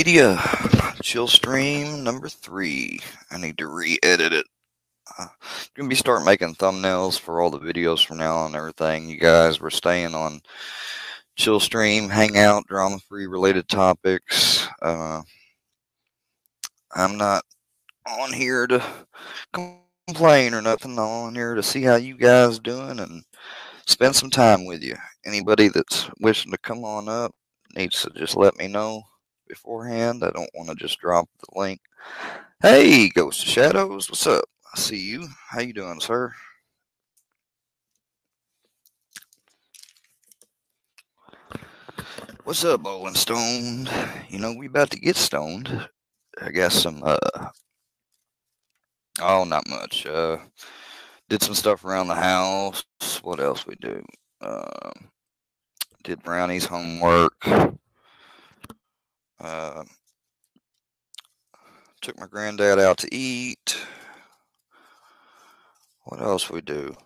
Media. Chill stream number three. I need to re-edit it. Uh, gonna be start making thumbnails for all the videos from now on everything. You guys, we're staying on chill stream, hangout, drama-free related topics. Uh, I'm not on here to complain or nothing. I'm on here to see how you guys doing and spend some time with you. Anybody that's wishing to come on up needs to just let me know beforehand. I don't want to just drop the link. Hey, Ghost of Shadows, what's up? I see you. How you doing, sir? What's up, Bowling Stoned? You know, we about to get stoned. I got some, uh, oh, not much. Uh, did some stuff around the house. What else we do? Um, did Brownie's homework. Uh, took my granddad out to eat. What else we do?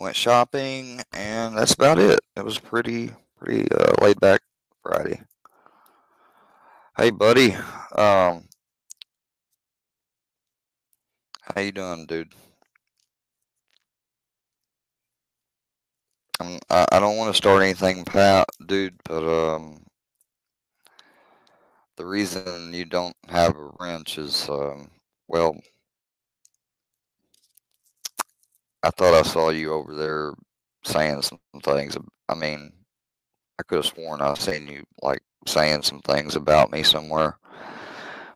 Went shopping, and that's about it. It was pretty, pretty uh, laid back Friday. Hey, buddy. Um, how you doing, dude? I'm, I, I don't want to start anything, Pat, dude, but um, the reason you don't have a wrench is, um, well, I thought I saw you over there saying some things. I mean, I could have sworn I seen you like saying some things about me somewhere,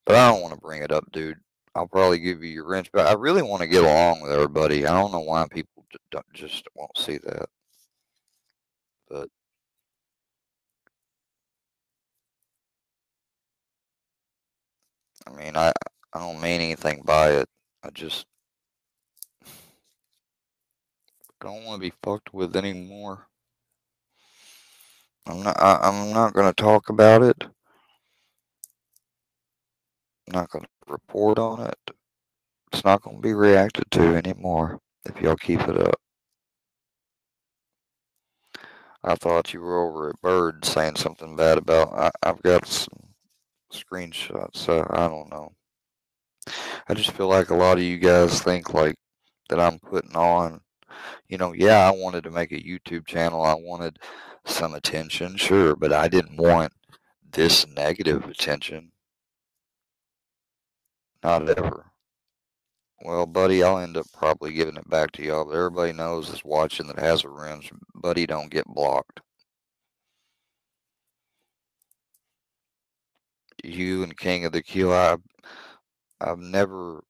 but I don't want to bring it up, dude. I'll probably give you your wrench, but I really want to get along with everybody. I don't know why people just won't see that but I mean, I I don't mean anything by it. I just don't want to be fucked with anymore. I'm not. I, I'm not going to talk about it. I'm not going to report on it. It's not going to be reacted to anymore if y'all keep it up. I thought you were over at Bird saying something bad about. I, I've got some screenshots. So I don't know. I just feel like a lot of you guys think like that I'm putting on. You know, yeah, I wanted to make a YouTube channel. I wanted some attention, sure, but I didn't want this negative attention. Not ever. Well, buddy, I'll end up probably giving it back to y'all, but everybody knows that's watching that has a wrench, buddy don't get blocked. You and King of the Kill, I, I've never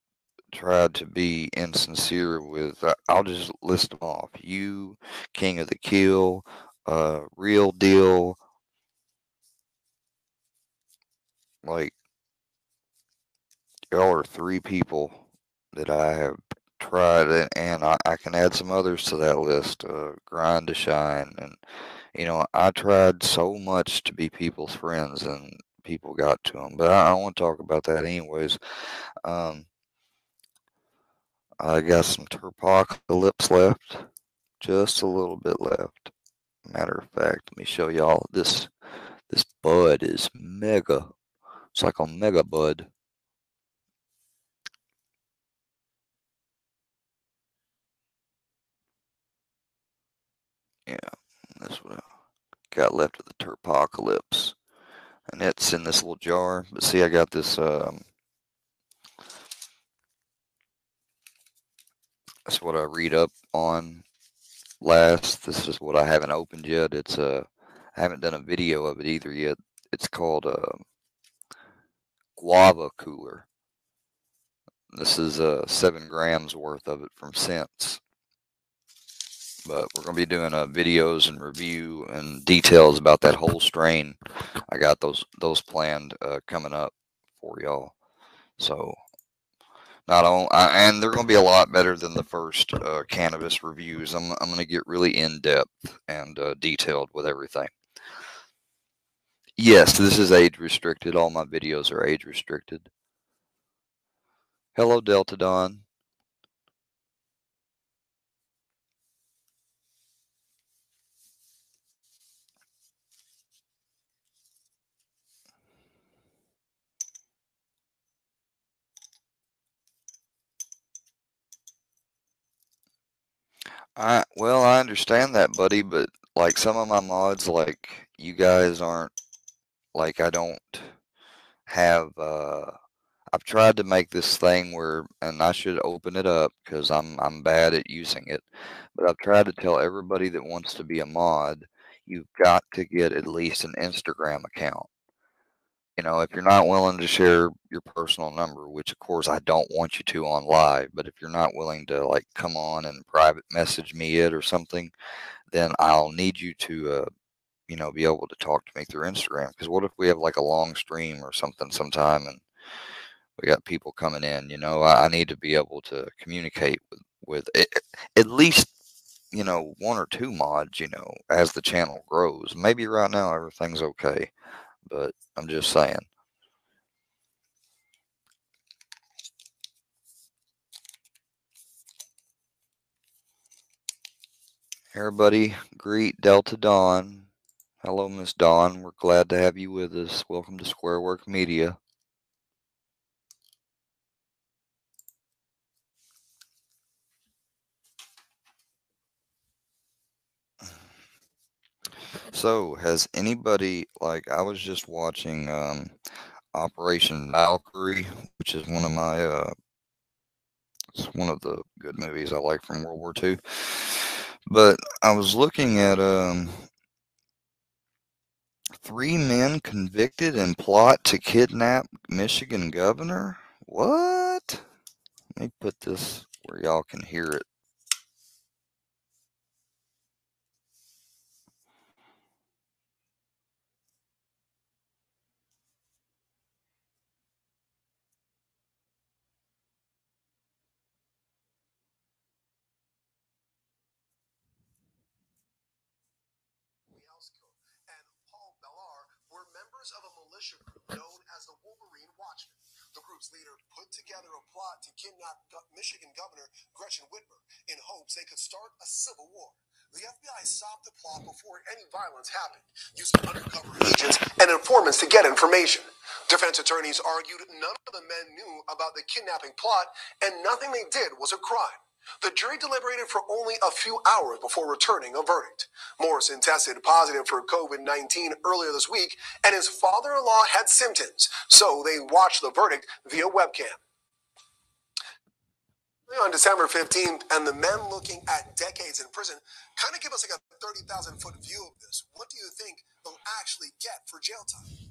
tried to be insincere with, I'll just list them off. You, King of the Kill, uh, Real Deal, like, y'all are three people that I have tried, and I, I can add some others to that list. Uh, Grind to Shine, and you know, I tried so much to be people's friends, and people got to them. But I, I want to talk about that, anyways. Um, I got some Terpocalypse left, just a little bit left. Matter of fact, let me show y'all this. This bud is mega. It's like a mega bud. Yeah, that's what I got left of the Terpocalypse. And it's in this little jar. But see, I got this, um, that's what I read up on last. This is what I haven't opened yet. It's, uh, I haven't done a video of it either yet. It's called, uh, Guava Cooler. This is, uh, seven grams worth of it from Sense but we're going to be doing uh, videos and review and details about that whole strain. I got those those planned uh, coming up for y'all. So not on, and they're going to be a lot better than the first uh, cannabis reviews. I'm I'm going to get really in depth and uh, detailed with everything. Yes, this is age restricted. All my videos are age restricted. Hello, Delta Don. I well, I understand that, buddy, but like some of my mods, like you guys aren't like I don't have uh I've tried to make this thing where and I should open it up because I'm I'm bad at using it. But I've tried to tell everybody that wants to be a mod, you've got to get at least an Instagram account. You know, if you're not willing to share your personal number, which of course I don't want you to on live, but if you're not willing to like come on and private message me it or something, then I'll need you to uh, you know, be able to talk to me through Instagram. Because what if we have like a long stream or something sometime and we got people coming in? You know, I, I need to be able to communicate with with it, at least you know one or two mods. You know, as the channel grows. Maybe right now everything's okay, but I'm just saying. Everybody, greet Delta Dawn. Hello, Miss Dawn. We're glad to have you with us. Welcome to Squarework Media. So, has anybody like I was just watching um, Operation Valkyrie, which is one of my uh, it's one of the good movies I like from World War II. But I was looking at um, three men convicted in plot to kidnap Michigan governor. What? Let me put this where y'all can hear it. and Paul Bellar were members of a militia group known as the Wolverine Watchmen. The group's leader put together a plot to kidnap Michigan Governor Gretchen Whitmer in hopes they could start a civil war. The FBI stopped the plot before any violence happened, using undercover agents and informants to get information. Defense attorneys argued none of the men knew about the kidnapping plot and nothing they did was a crime. The jury deliberated for only a few hours before returning a verdict. Morrison tested positive for COVID 19 earlier this week, and his father in law had symptoms, so they watched the verdict via webcam. On December 15th, and the men looking at decades in prison kind of give us like a 30,000 foot view of this. What do you think they'll actually get for jail time?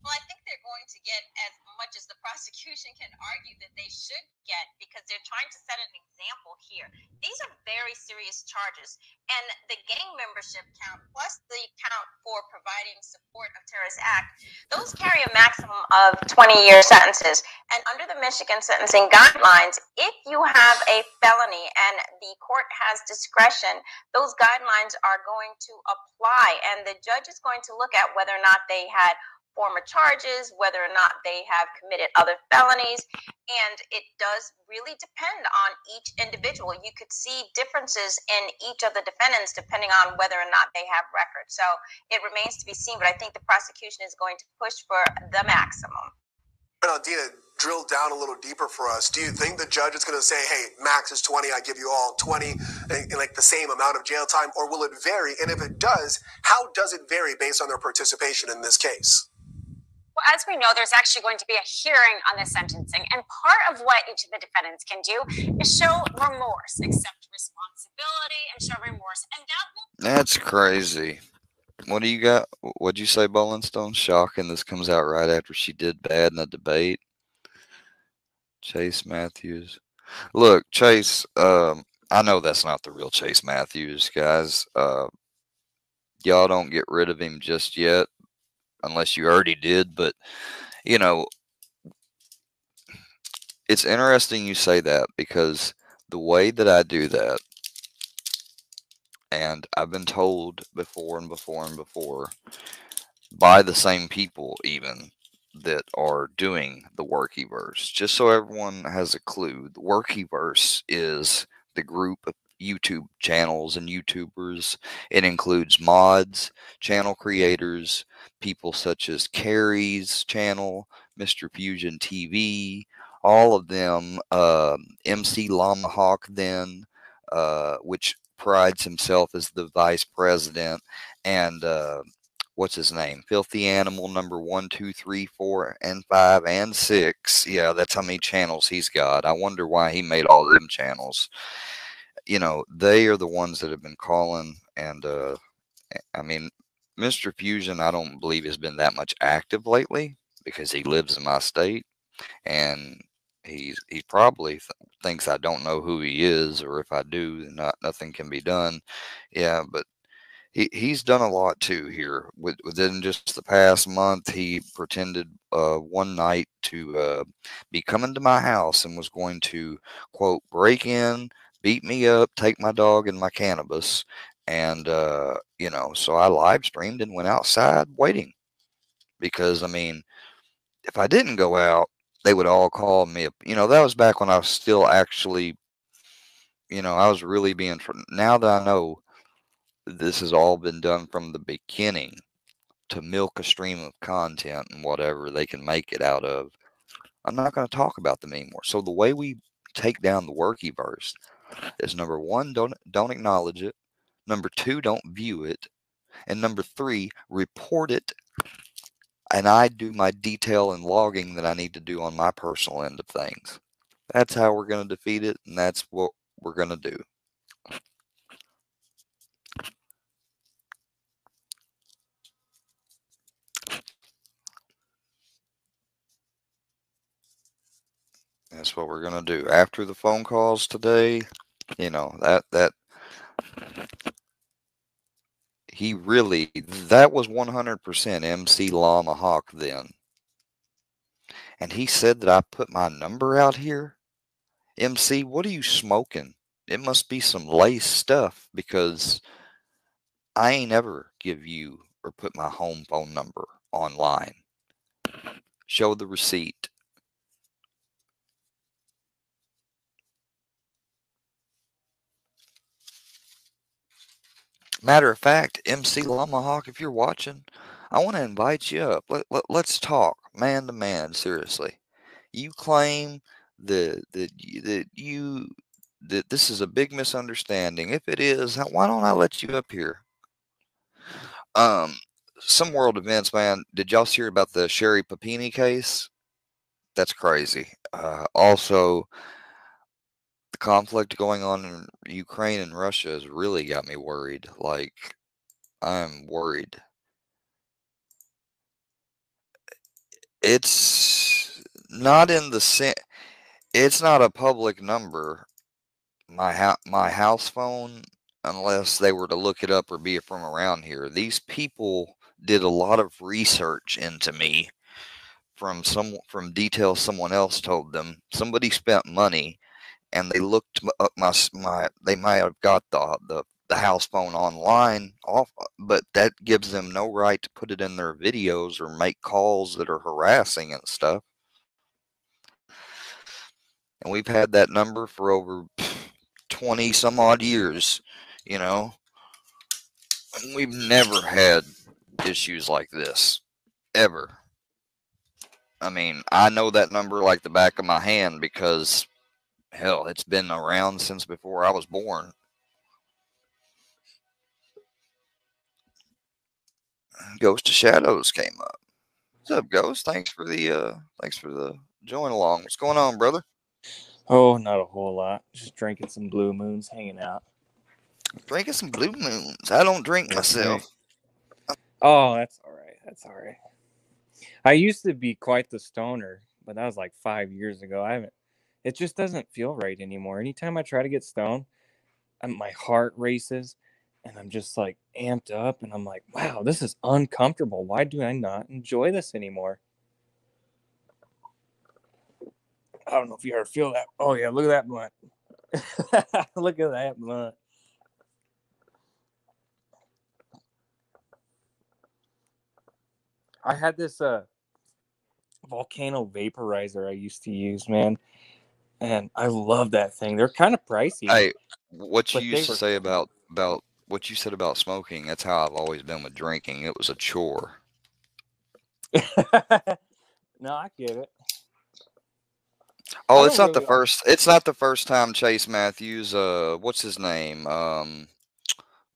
Well, I think they're going to get as much as the prosecution can argue that they should get because they're trying to set an example here. These are very serious charges. And the gang membership count plus the count for providing support of terrorist act, those carry a maximum of 20 year sentences. And under the Michigan sentencing guidelines, if you have a felony and the court has discretion, those guidelines are going to apply. And the judge is going to look at whether or not they had former charges, whether or not they have committed other felonies. And it does really depend on each individual. You could see differences in each of the defendants depending on whether or not they have records. So it remains to be seen, but I think the prosecution is going to push for the maximum. Now, Dina, drill down a little deeper for us. Do you think the judge is going to say, hey, max is 20, I give you all 20, and, like the same amount of jail time, or will it vary? And if it does, how does it vary based on their participation in this case? Well, as we know, there's actually going to be a hearing on the sentencing. And part of what each of the defendants can do is show remorse, accept responsibility, and show remorse. And that will. That's crazy. What do you got? What'd you say, Stone? Shocking. This comes out right after she did bad in the debate. Chase Matthews. Look, Chase, um, I know that's not the real Chase Matthews, guys. Uh, y'all don't get rid of him just yet unless you already did. But, you know, it's interesting you say that because the way that I do that, and I've been told before and before and before by the same people, even that are doing the Workiverse. Just so everyone has a clue, the Workiverse is the group of YouTube channels and YouTubers. It includes mods, channel creators, people such as Carrie's channel, Mr. Fusion TV, all of them, uh, MC Llama Hawk, then, uh, which prides himself as the vice president, and uh, what's his name? Filthy Animal number one, two, three, four, and five, and six. Yeah, that's how many channels he's got. I wonder why he made all of them channels. You know, they are the ones that have been calling, and uh, I mean, Mr. Fusion, I don't believe has been that much active lately because he lives in my state, and he's he probably th- thinks I don't know who he is, or if I do, not nothing can be done. Yeah, but he he's done a lot too here. With, within just the past month, he pretended uh, one night to uh, be coming to my house and was going to quote break in, beat me up, take my dog and my cannabis, and uh, you know, so I live streamed and went outside waiting because I mean, if I didn't go out, they would all call me. You know, that was back when I was still actually, you know, I was really being. Now that I know this has all been done from the beginning to milk a stream of content and whatever they can make it out of, I'm not going to talk about them anymore. So the way we take down the Workiverse is number one, don't don't acknowledge it. Number two, don't view it. And number three, report it. And I do my detail and logging that I need to do on my personal end of things. That's how we're going to defeat it. And that's what we're going to do. That's what we're going to do. After the phone calls today, you know, that, that, he really that was 100% MC Llama Hawk then. And he said that I put my number out here. MC, what are you smoking? It must be some lace stuff because I ain't ever give you or put my home phone number online. Show the receipt. Matter of fact, MC Llama Hawk, if you're watching, I want to invite you up. Let, let, let's talk man to man, seriously. You claim that, that, that you that this is a big misunderstanding. If it is, why don't I let you up here? Um, some world events, man. Did y'all hear about the Sherri Papini case? That's crazy. Uh, also, conflict going on in Ukraine and Russia has really got me worried. Like, I'm worried. It's not in the sen- it's not a public number. My ha- my house phone, unless they were to look it up or be from around here. These people did a lot of research into me from some from details someone else told them. Somebody spent money and they looked up my my they might have got the the the house phone online off but that gives them no right to put it in their videos or make calls that are harassing and stuff. And we've had that number for over 20 some odd years you know? And we've never had issues like this ever. I mean i know that number like the back of my hand because hell, it's been around since before I was born. Ghost of Shadows came up. What's up, Ghost? Thanks for the uh thanks for the join along. What's going on, brother? Oh, not a whole lot. Just drinking some blue moons, hanging out. Drinking some blue moons. I don't drink myself. Oh, that's all right. That's all right. I used to be quite the stoner, but that was like five years ago. I haven't it just doesn't feel right anymore. Anytime I try to get stoned, I'm, my heart races and I'm just like amped up and I'm like, wow, this is uncomfortable. Why do I not enjoy this anymore? I don't know if you ever feel that. Oh yeah, look at that blunt. look at that blunt. I had this uh volcano vaporizer I used to use, man and I love that thing. They're kind of pricey. Hey, what you used to were... say about about what you said about smoking, that's how I've always been with drinking. It was a chore. no, I get it. Oh, it's not the first. It's not the first time Chase Matthews. Uh, what's his name? Um,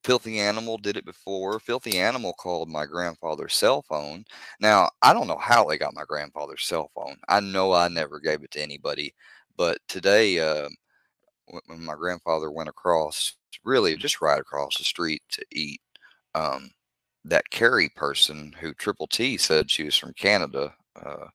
Filthy Animal did it before. Filthy Animal called my grandfather's cell phone. Now I don't know how they got my grandfather's cell phone. I know I never gave it to anybody, but today, uh, when my grandfather went across, really just right across the street to eat, um, that Carrie person who Triple T said she was from Canada. Uh,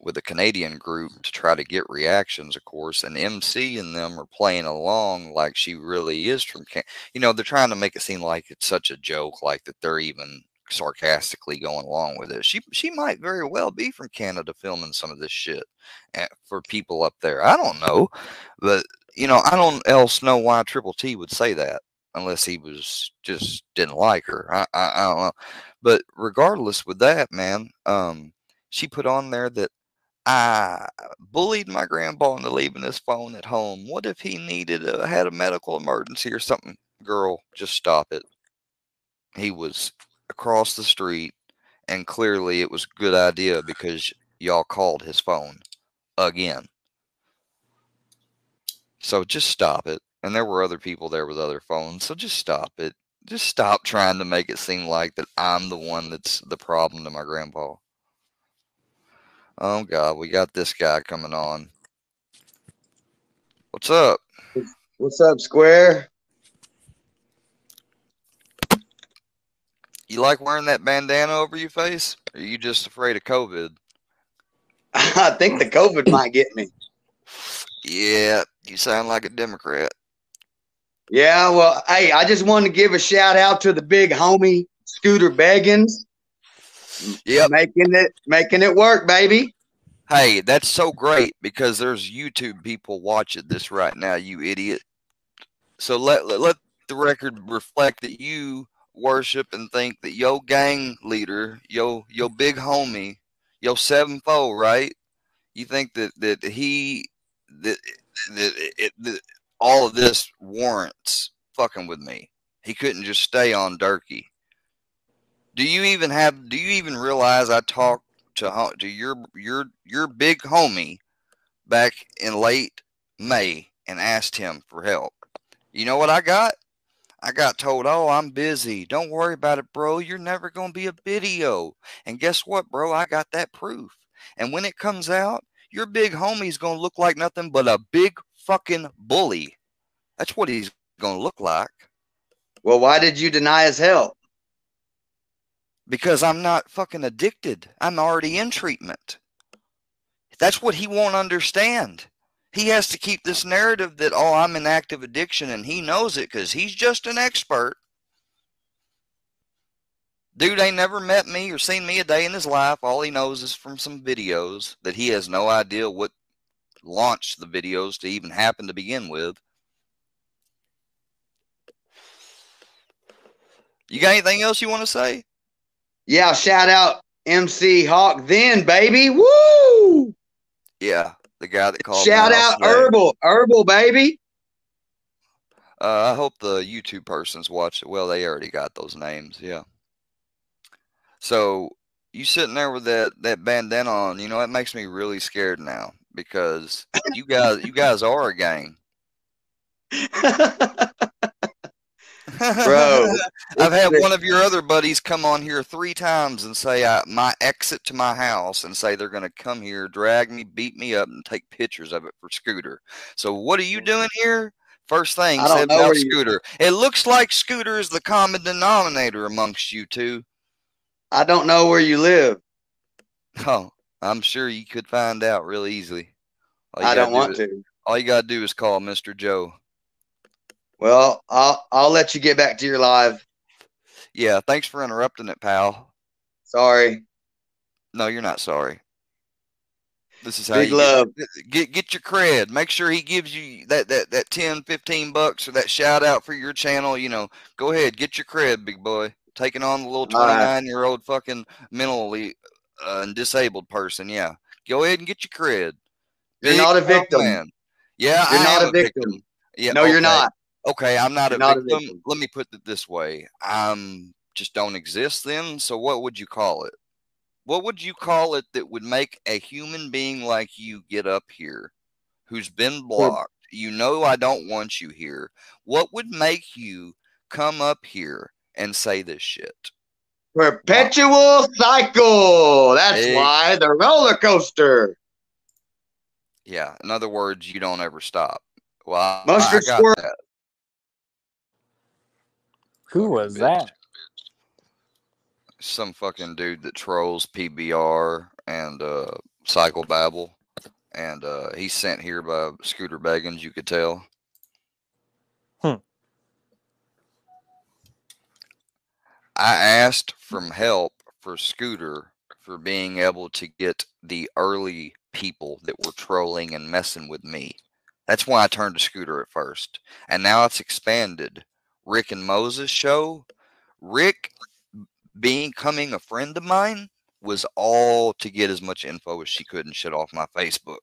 with a Canadian group to try to get reactions, of course, and MC and them are playing along like she really is from Can. You know, they're trying to make it seem like it's such a joke, like that they're even sarcastically going along with it. She she might very well be from Canada filming some of this shit eh, for people up there. I don't know, but you know, I don't else know why Triple T would say that unless he was just didn't like her. I I, I don't know, but regardless with that, man, um, she put on there that I bullied my grandpa into leaving his phone at home. What if he needed a, had a medical emergency or something? Girl, just stop it. He was across the street, and clearly it was a good idea because y'all called his phone again. So just stop it. And there were other people there with other phones, so just stop it. Just stop trying to make it seem like that I'm the one that's the problem to my grandpa. Oh God, we got this guy coming on. What's up? What's up, Square? You like wearing that bandana over your face? Or are you just afraid of COVID? I think the COVID might get me. Yeah, you sound like a Democrat. Yeah, well, hey, I just wanted to give a shout out to the big homie Scooter Beggins, Yeah, making it making it work, baby. Hey, that's so great because there's YouTube people watching this right now, you idiot. So let, let let the record reflect that you worship and think that your gang leader, yo your big homie, your seven foe, right? You think that that he that that, it, that all of this warrants fucking with me. He couldn't just stay on Durkee. Do you even have? Do you even realize I talked to to your your your big homie back in late May and asked him for help? You know what I got? I got told, "Oh, I'm busy. Don't worry about it, bro. You're never gonna be a video." And guess what, bro? I got that proof. And when it comes out, your big homie's gonna look like nothing but a big fucking bully. That's what he's gonna look like. Well, why did you deny his help? because I'm not fucking addicted. I'm already in treatment. That's what he won't understand. He has to keep this narrative that, oh, I'm in active addiction, and he knows it because he's just an expert. Dude ain't never met me or seen me a day in his life. All he knows is from some videos that he has no idea what launched the videos to even happen to begin with. You got anything else you want to say? Yeah, shout out MC Hawk then, baby. Woo! Yeah, the guy that called. Shout my out today. Herbal, Herbal, baby. Uh, I hope the YouTube persons watch it. Well, they already got those names. Yeah. So you sitting there with that that bandana on, you know, it makes me really scared now because you guys you guys are a gang. Bro, I've had one of your other buddies come on here three times and say I, my exit to my house and say they're going to come here, drag me, beat me up, and take pictures of it for Scooter. So what are you doing here? First thing said about Scooter. It looks like Scooter is the common denominator amongst you two. I don't know where you live. Oh, I'm sure you could find out real easily. I don't want do is- to. All you gotta do is call Mr. Joe. Well, I'll I'll let you get back to your live. Yeah, thanks for interrupting it, pal. Sorry. No, you're not sorry. This is how Big you love. Get, get your cred. Make sure he gives you that that that 10, 15 bucks or that shout out for your channel. You know, go ahead, get your cred, big boy. Taking on the little right. 29 year old fucking mentally uh, and disabled person. Yeah, go ahead and get your cred. You're Big not a victim. man. Yeah, You're I not a victim. Yeah, no, you're not. Okay, I'm not, a, not a victim. victim. Let me put it this way. I'm just don't exist then. So what would you call it? What would you call it that would make a human being like you get up here who's been blocked. You know I don't want you here. What would make you come up here and say this shit? Perpetual cycle. That's Big- why the roller coaster. Yeah. In other words, you don't ever stop. Well, Mustard got squirt. that. Who was bitch. that? Some fucking dude that trolls PBR and uh, Cycle Babble. And uh, he's sent here by Scooter Beggins, you could tell. Hmm. I asked from help for Scooter for being able to get the early people that were trolling and messing with me. That's why I turned to Scooter at first. And now it's expanded. Rick and Moses show. Rick becoming a friend of mine was all to get as much info as she could and shit off my Facebook.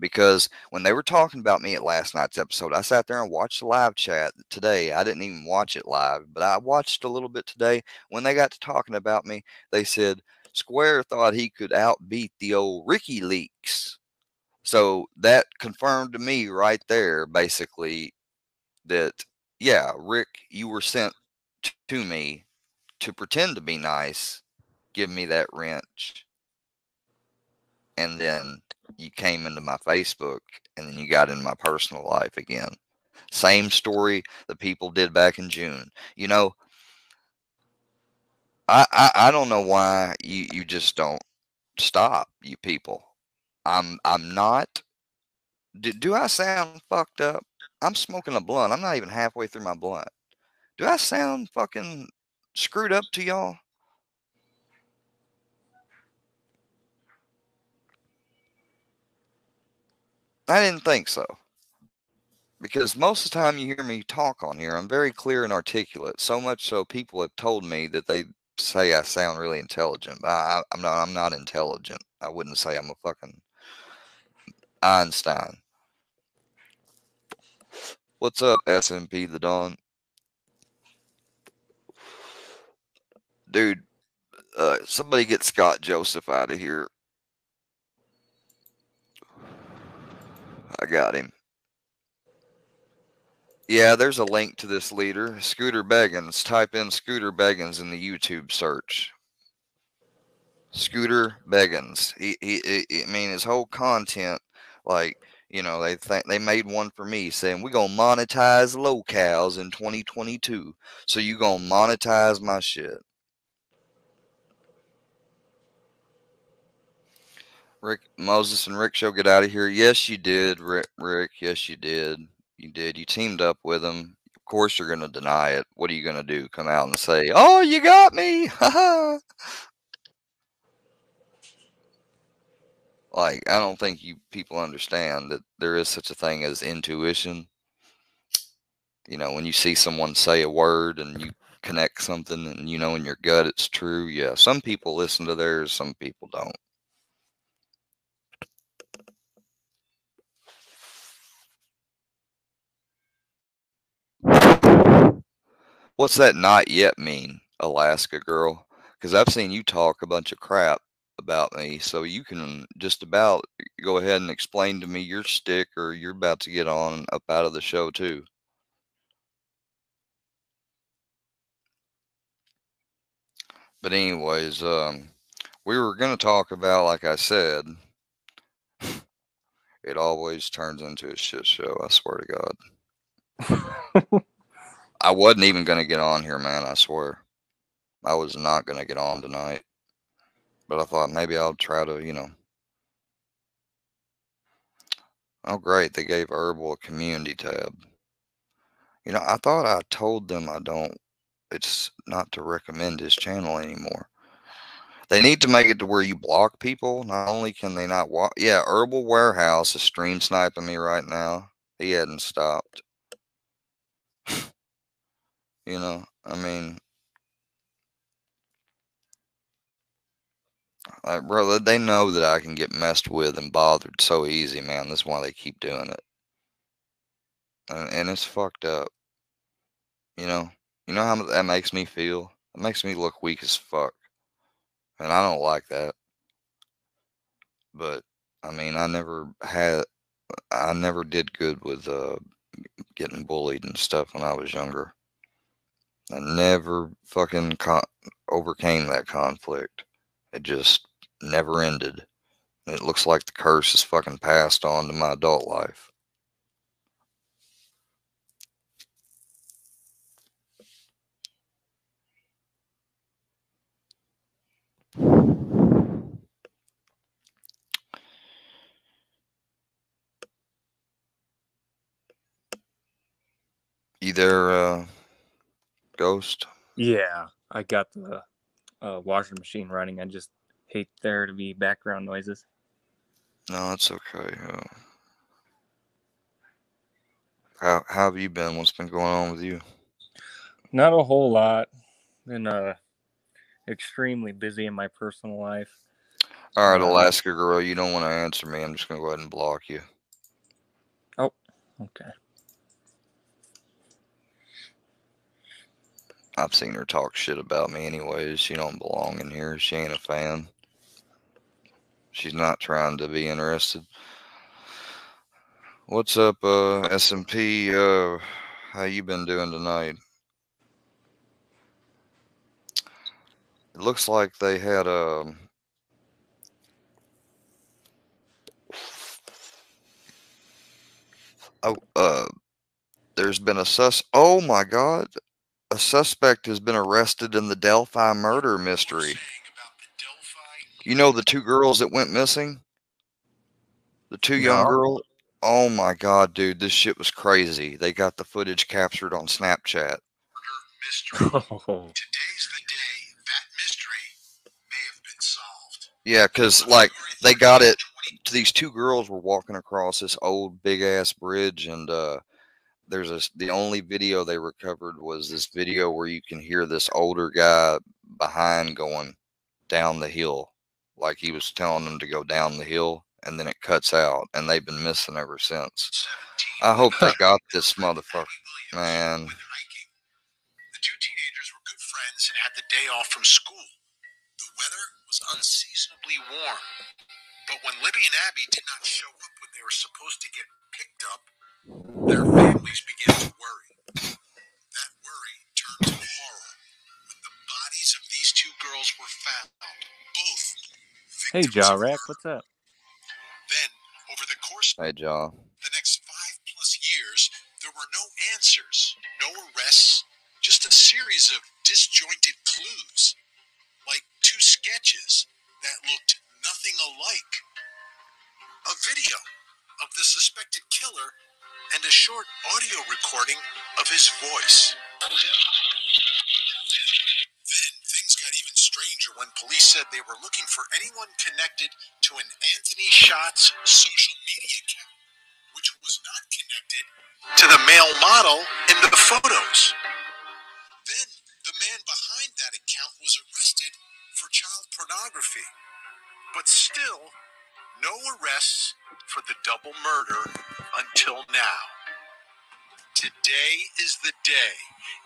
Because when they were talking about me at last night's episode, I sat there and watched the live chat today. I didn't even watch it live, but I watched a little bit today. When they got to talking about me, they said Square thought he could outbeat the old Ricky Leaks. So that confirmed to me right there, basically, that yeah, Rick, you were sent t- to me to pretend to be nice, give me that wrench, and then you came into my Facebook, and then you got in my personal life again. Same story the people did back in June. You know, I I, I don't know why you you just don't stop, you people. I'm I'm not. Do, do I sound fucked up? I'm smoking a blunt. I'm not even halfway through my blunt. Do I sound fucking screwed up to y'all? I didn't think so. Because most of the time you hear me talk on here, I'm very clear and articulate. So much so people have told me that they say I sound really intelligent. But I, I'm not. I'm not intelligent. I wouldn't say I'm a fucking Einstein. What's up, SMP the Don? Dude, uh, somebody get Scott Joseph out of here. I got him. Yeah, there's a link to this leader, Scooter Beggins. Type in Scooter Beggins in the YouTube search. Scooter Beggins. He, he, he- I mean, his whole content, like, you know, they think they made one for me saying we're gonna monetize locales in 2022. So you gonna monetize my shit. Rick Moses and Rick show get out of here. Yes, you did, Rick. Rick. Yes, you did. You did. You teamed up with him. Of course, you're gonna deny it. What are you gonna do? Come out and say, "Oh, you got me"? like, I don't think you people understand that there is such a thing as intuition. You know, when you see someone say a word and you connect something, and you know in your gut it's true. Yeah, some people listen to theirs, some people don't. What's that not yet mean, Alaska girl? Because I've seen you talk a bunch of crap about me, so you can just about go ahead and explain to me your stick, or you're about to get on up out of the show too. But anyways, um, we were gonna talk about, like I said, it always turns into a shit show. I swear to God. I wasn't even gonna get on here, man. I swear. I was not gonna get on tonight. But I thought maybe I'll try to, you know. Oh, great. They gave Herbal a community tab. You know, I thought I told them I don't, it's not to recommend his channel anymore. They need to make it to where you block people. Not only can they not walk, yeah, Herbal Warehouse is stream sniping me right now. He hadn't stopped. you know, I mean, Like, bro, they know that I can get messed with and bothered so easy, man. That's why they keep doing it. And, and it's fucked up. You know, you know how that makes me feel? It makes me look weak as fuck. And I don't like that. But, I mean, I never had, I never did good with uh, getting bullied and stuff when I was younger. I never fucking con- overcame that conflict. It just never ended. It looks like the curse is fucking passed on to my adult life. You there, uh, Ghost? Yeah, I got the uh, washing machine running. I just hate there to be background noises. No, it's okay. How, how have you been? What's been going on with you? Not a whole lot. Been uh extremely busy in my personal life. All right, Uh, Alaska girl, you don't want to answer me. I'm just gonna go ahead and block you. Oh, okay. I've seen her talk shit about me anyways. She don't belong in here. She ain't a fan. She's not trying to be interested. What's up, uh, S&P? Uh, how you been doing tonight? It looks like they had a. oh uh there's been a sus oh my god a suspect has been arrested in the Delphi murder mystery. You know the two girls that went missing? The two young No. girls? Oh my god, dude, this shit was crazy. They got the footage captured on Snapchat. mystery. Oh, Today's the day that mystery may have been solved. Yeah, cuz like they got it these two girls were walking across this old big ass bridge and uh there's a the only video they recovered was this video where you can hear this older guy behind going down the hill like he was telling them to go down the hill and then it cuts out and they've been missing ever since i hope they got this motherfucker man The two teenagers were good friends and had the day off from school. The weather was unseasonably warm. But when Libby and Abby did not show up when they were supposed to get picked up, their families began to worry. That worry turned to horror when the bodies of these two girls were found. Both. Hey, victims of Jarek, murder. what's up? Then, over the course hey jaw the next five plus years, there were no answers, no arrests, just a series of disjointed clues, like two sketches that looked nothing alike. A video of the suspected killer and a short audio recording of his voice. Stranger when police said they were looking for anyone connected to an Anthony Shots social media account, which was not connected to the male model in the photos. Then the man behind that account was arrested for child pornography. But still, no arrests for the double murder until now. Today is the day,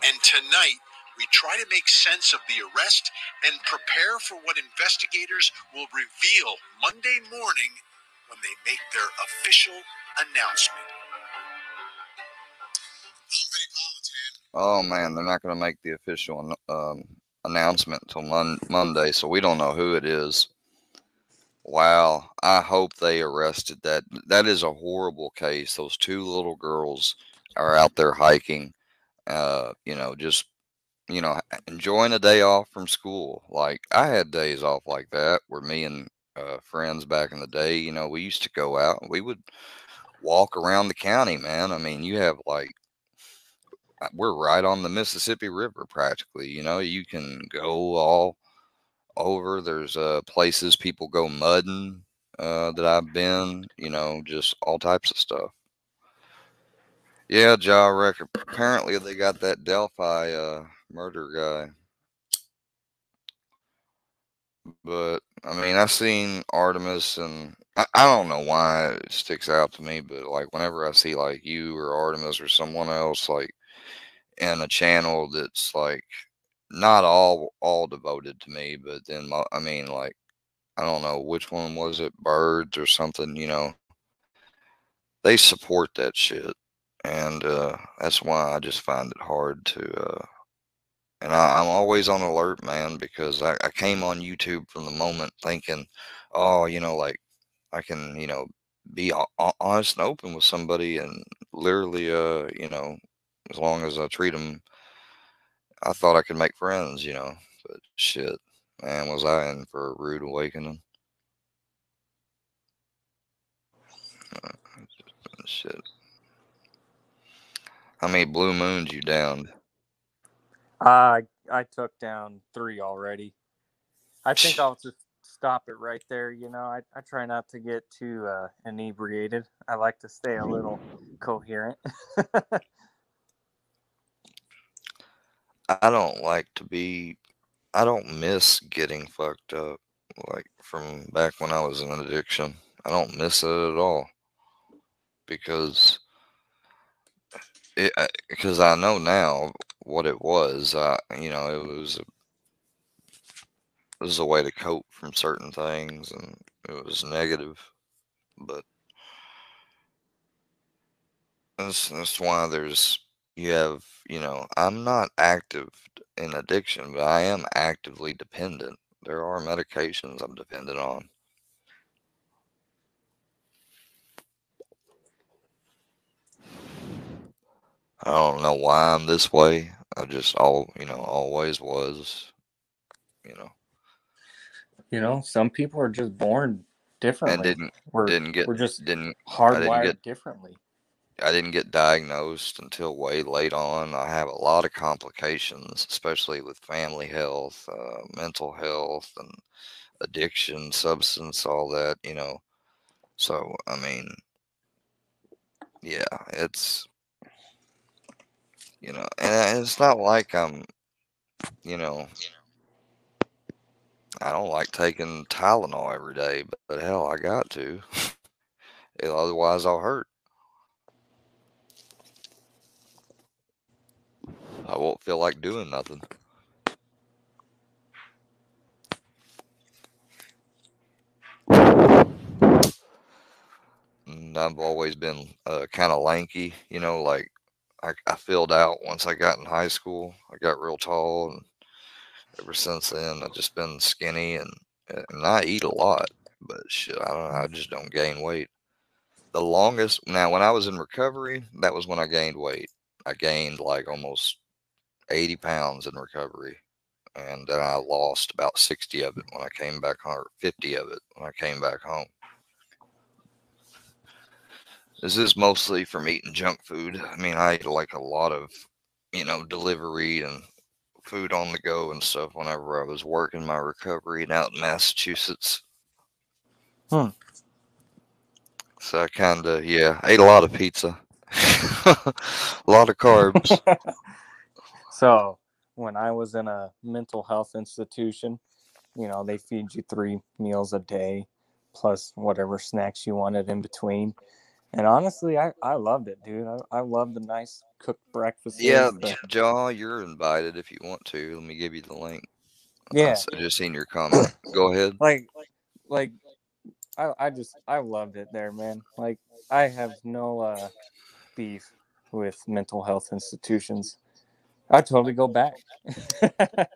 and tonight we try to make sense of the arrest and prepare for what investigators will reveal Monday morning when they make their official announcement. Oh man they're not going to make the official um, announcement until mon- monday so we don't know who it is. Wow i hope they arrested that. That is a horrible case. Those two little girls are out there hiking uh you know just you know enjoying a day off from school like i had days off like that where me and uh, friends back in the day you know we used to go out we would walk around the county man i mean you have like uh, we're right on the Mississippi River practically. You know, you can go all over. There's uh places people go mudding uh that I've been, you know, just all types of stuff. Yeah, Ja record. Apparently they got that Delphi uh murder guy. But I mean I've seen Artemis and I, I don't know why it sticks out to me, but like whenever I see like you or Artemis or someone else like in a channel that's like not all all devoted to me, but then I mean like I don't know which one was it, birds or something, you know. they support that shit, and uh, that's why I just find it hard to. Uh, and I, I'm always on alert, man, because I, I came on YouTube from the moment thinking, oh, you know, like I can, you know, be ho- ho- honest and open with somebody, and literally, uh, you know, as long as I treat them, I thought I could make friends, you know. But shit, man, was I in for a rude awakening? Uh, shit. How many blue moons you downed? I I took down three already. I think I'll just stop it right there. You know, I, I try not to get too uh, inebriated. I like to stay a little coherent. I don't like to be. I don't miss getting fucked up like from back when I was in addiction. I don't miss it at all because because uh, I know now what it was. I you know it was a, it was a way to cope from certain things and it was negative, but that's that's why there's you have you know I'm not active in addiction, but I am actively dependent. There are medications I'm dependent on. I don't know why I'm this way. I just all you know always was. You know, you know, some people are just born and differently. didn't we're didn't get we're just didn't I didn't hardwired get differently. I didn't get diagnosed until way late on. I have a lot of complications, especially with family health, uh, mental health, and addiction, substance, all that. You know, so I mean, yeah, it's you know, and it's not like I'm, you know, I don't like taking Tylenol every day, but, but hell, I got to. Otherwise, I'll hurt. I won't feel like doing nothing. I've always been uh, kind of lanky, you know, like I, I filled out once I got in high school. I got real tall, and ever since then, I've just been skinny and and I eat a lot, but shit, I don't know, I just don't gain weight. The longest now, when I was in recovery, that was when I gained weight. I gained like almost 80 pounds in recovery, and then I lost about 60 of it when I came back home, or 50 of it when I came back home. This is mostly from eating junk food. I mean, I ate like a lot of, you know, delivery and food on the go and stuff whenever I was working my recovery and out in Massachusetts. Hmm. So I kind of, yeah, ate a lot of pizza, a lot of carbs. So when I was in a mental health institution, you know, they feed you three meals a day plus whatever snacks you wanted in between. And honestly, I, I loved it, dude. I, I love the nice cooked breakfast. Yeah, J- Jaw, you're invited if you want to. Let me give you the link. Yeah, I just seen your comment. Go ahead. like like I, I just I loved it there, man. Like I have no uh beef with mental health institutions. I totally go back.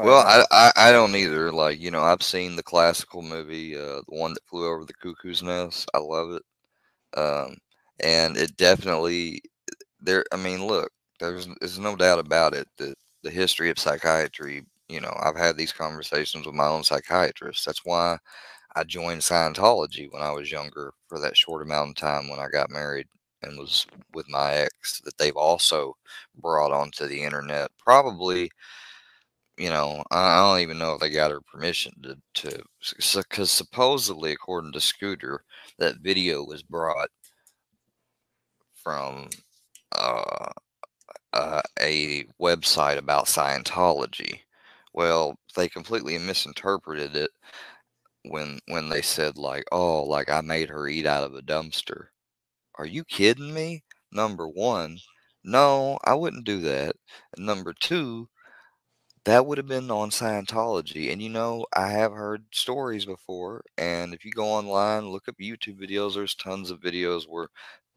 Well, uh, I, I I don't either. Like you know, I've seen the classical movie, uh, the one that flew over the cuckoo's nest. I love it, um, and it definitely there. I mean, look, there's there's no doubt about it that the history of psychiatry. You know, I've had these conversations with my own psychiatrist. That's why I joined Scientology when I was younger for that short amount of time when I got married and was with my ex. That they've also brought onto the internet, probably you know, I don't even know if they got her permission to to because supposedly, according to Scooter, that video was brought from uh, uh, a website about Scientology. Well, they completely misinterpreted it when when they said like, "Oh, like I made her eat out of a dumpster." Are you kidding me? Number one, no, I wouldn't do that. And number two, that would have been on Scientology. And you know, I have heard stories before. And if you go online, look up YouTube videos, there's tons of videos where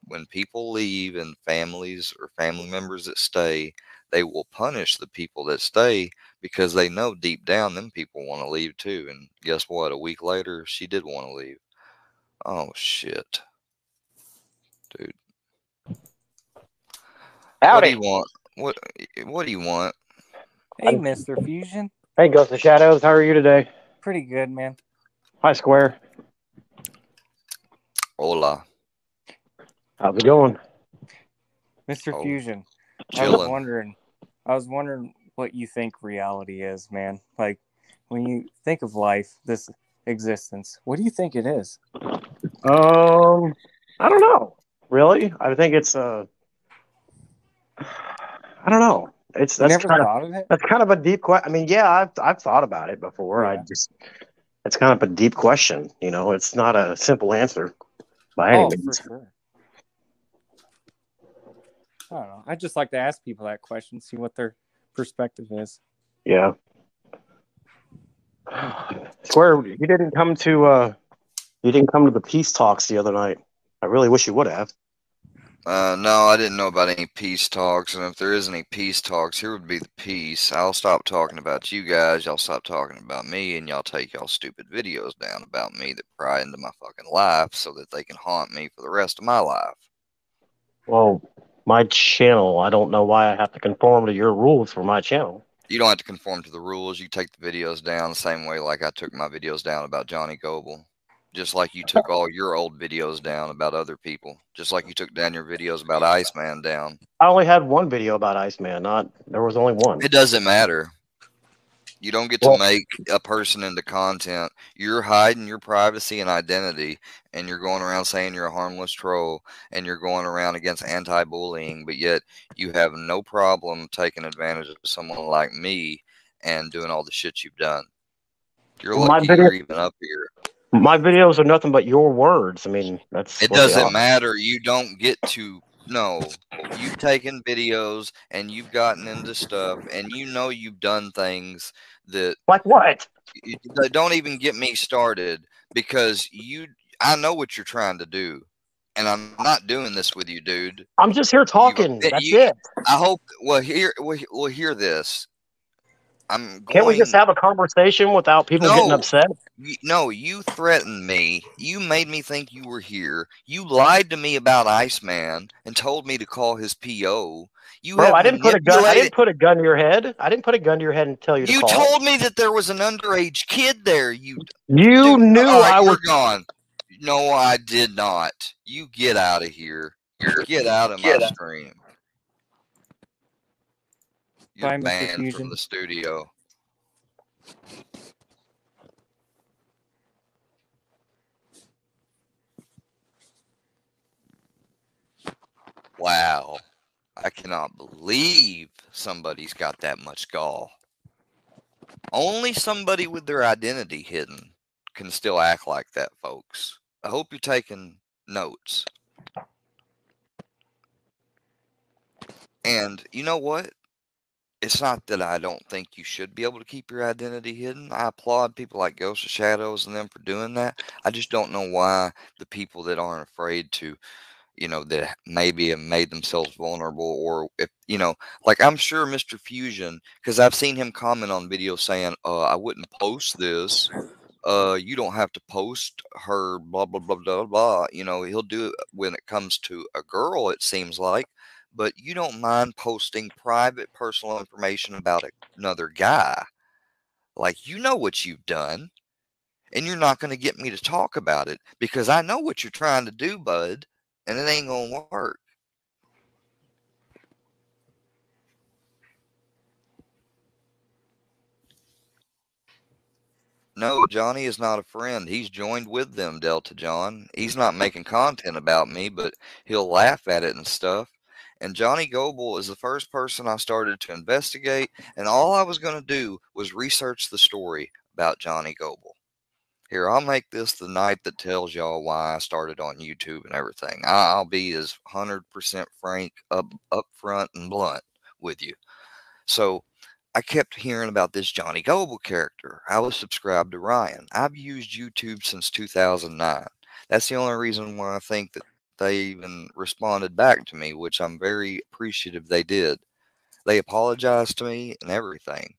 when people leave and families or family members that stay, they will punish the people that stay because they know deep down them people want to leave too. And guess what? A week later, she did want to leave. Oh, shit. Dude. Howdy. Eh, what do you want? What What do you want? Hey, Mr. Fusion. Hey, Ghost of Shadows. How are you today? Pretty good, man. Hi, Square. Hola. How's it going? Mr. Oh, Fusion. I was wondering I was wondering what you think reality is, man. Like when you think of life, this existence, what do you think it is? Um, I don't know. Really, I think it's uh, I don't know. It's that's never kind of thought of it? that's kind of a deep question. I mean, yeah, I've I've thought about it before. I just it's kind of a deep question. You know, it's not a simple answer by any Oh, means. sure. I don't know. I just like to ask people that question, see what their perspective is. Yeah. Square, you didn't come to uh, you didn't come to the peace talks the other night. I really wish you would have. Uh, no, I didn't know about any peace talks, and if there is any peace talks, here would be the peace. I'll stop talking about you guys, y'all stop talking about me, and y'all take y'all stupid videos down about me that pry into my fucking life so that they can haunt me for the rest of my life. Well, my channel, I don't know why I have to conform to your rules for my channel. You don't have to conform to the rules. You take the videos down the same way like I took my videos down about Johnny Goble. Just like you took all your old videos down about other people. Just like you took down your videos about Iceman down. I only had one video about Iceman. Not there was only one. It doesn't matter. You don't get to Well- make a person into content. You're hiding your privacy and identity, and you're going around saying you're a harmless troll, and you're going around against anti-bullying, but yet you have no problem taking advantage of someone like me and doing all the shit you've done. You're lucky video- you're even up here. My videos are nothing but your words. I mean, that's It doesn't matter. You don't get to no. You've taken videos and you've gotten into stuff, and you know you've done things that Like what? don't even get me started because you I know what you're trying to do and I'm not doing this with you dude I'm just here talking. you- That's you- it. I hope well here we'll, we'll hear this I'm going, Can't we just have a conversation without people getting upset? You- no you threatened me you made me think you were here you lied to me about Iceman and told me to call his PO you Bro, I didn't put a gun. I didn't put a gun to your head. I didn't put a gun to your head and tell you to you call. told me that there was an underage kid there you you Dude, knew all right, I was. gone. No, I did not. You get out of here. Get out of Get my out. stream. You're Bye, banned from the studio. Wow. I cannot believe somebody's got that much gall. Only somebody with their identity hidden can still act like that, folks. I hope you're taking notes. And you know what? It's not that I don't think you should be able to keep your identity hidden. I applaud people like Ghost of Shadows and them for doing that. I just don't know why the people that aren't afraid to, you know, that maybe have made themselves vulnerable or if, you know, like I'm sure Mr. Fusion, because I've seen him comment on videos saying, uh, I wouldn't post this. Uh, you don't have to post her, blah, blah, blah, blah, blah. You know, he'll do it when it comes to a girl, it seems like but you don't mind posting private personal information about another guy. Like, you know what you've done, and you're not going to get me to talk about it because I know what you're trying to do, bud, and it ain't to work. No, Johnny is not a friend. He's joined with them, Delta John. He's not making content about me, but he'll laugh at it and stuff. And Johnny Goble is the first person I started to investigate, and all I was going to do was research the story about Johnny Goble. Here, I'll make this the night that tells y'all why I started on YouTube and everything. I'll be as 100% frank, up, upfront, and blunt with you. So, I kept hearing about this Johnny Goble character. I was subscribed to Ryan. I've used YouTube since 2009. That's the only reason why I think that they even responded back to me, which I'm very appreciative they did. They apologized to me and everything.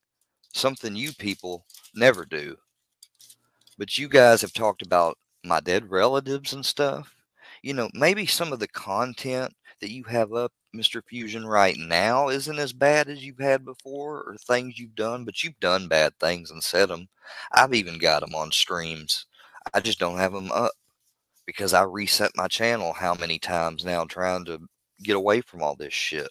Something you people never do. But you guys have talked about my dead relatives and stuff. You know, maybe some of the content that you have up, Mr. Fusion, right now isn't as bad as you've had before or things you've done, but you've done bad things and said them. I've even got them on streams. I just don't have them up because I reset my channel how many times now trying to get away from all this shit.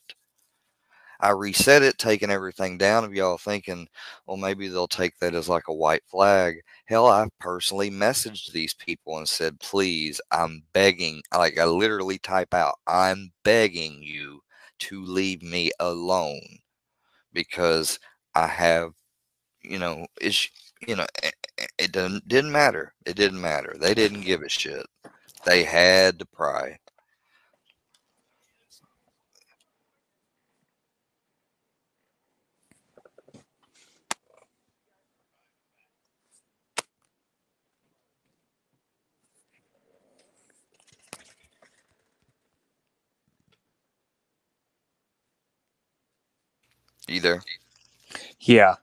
I reset it, taking everything down. Of y'all thinking, well, maybe they'll take that as like a white flag. Hell, I've personally messaged these people and said, please, I'm begging. Like I literally type out, I'm begging you to leave me alone because I have, you know, it's, you know, it, it didn't didn't matter. It didn't matter. They didn't give a shit. They had to pry. You there? Yeah.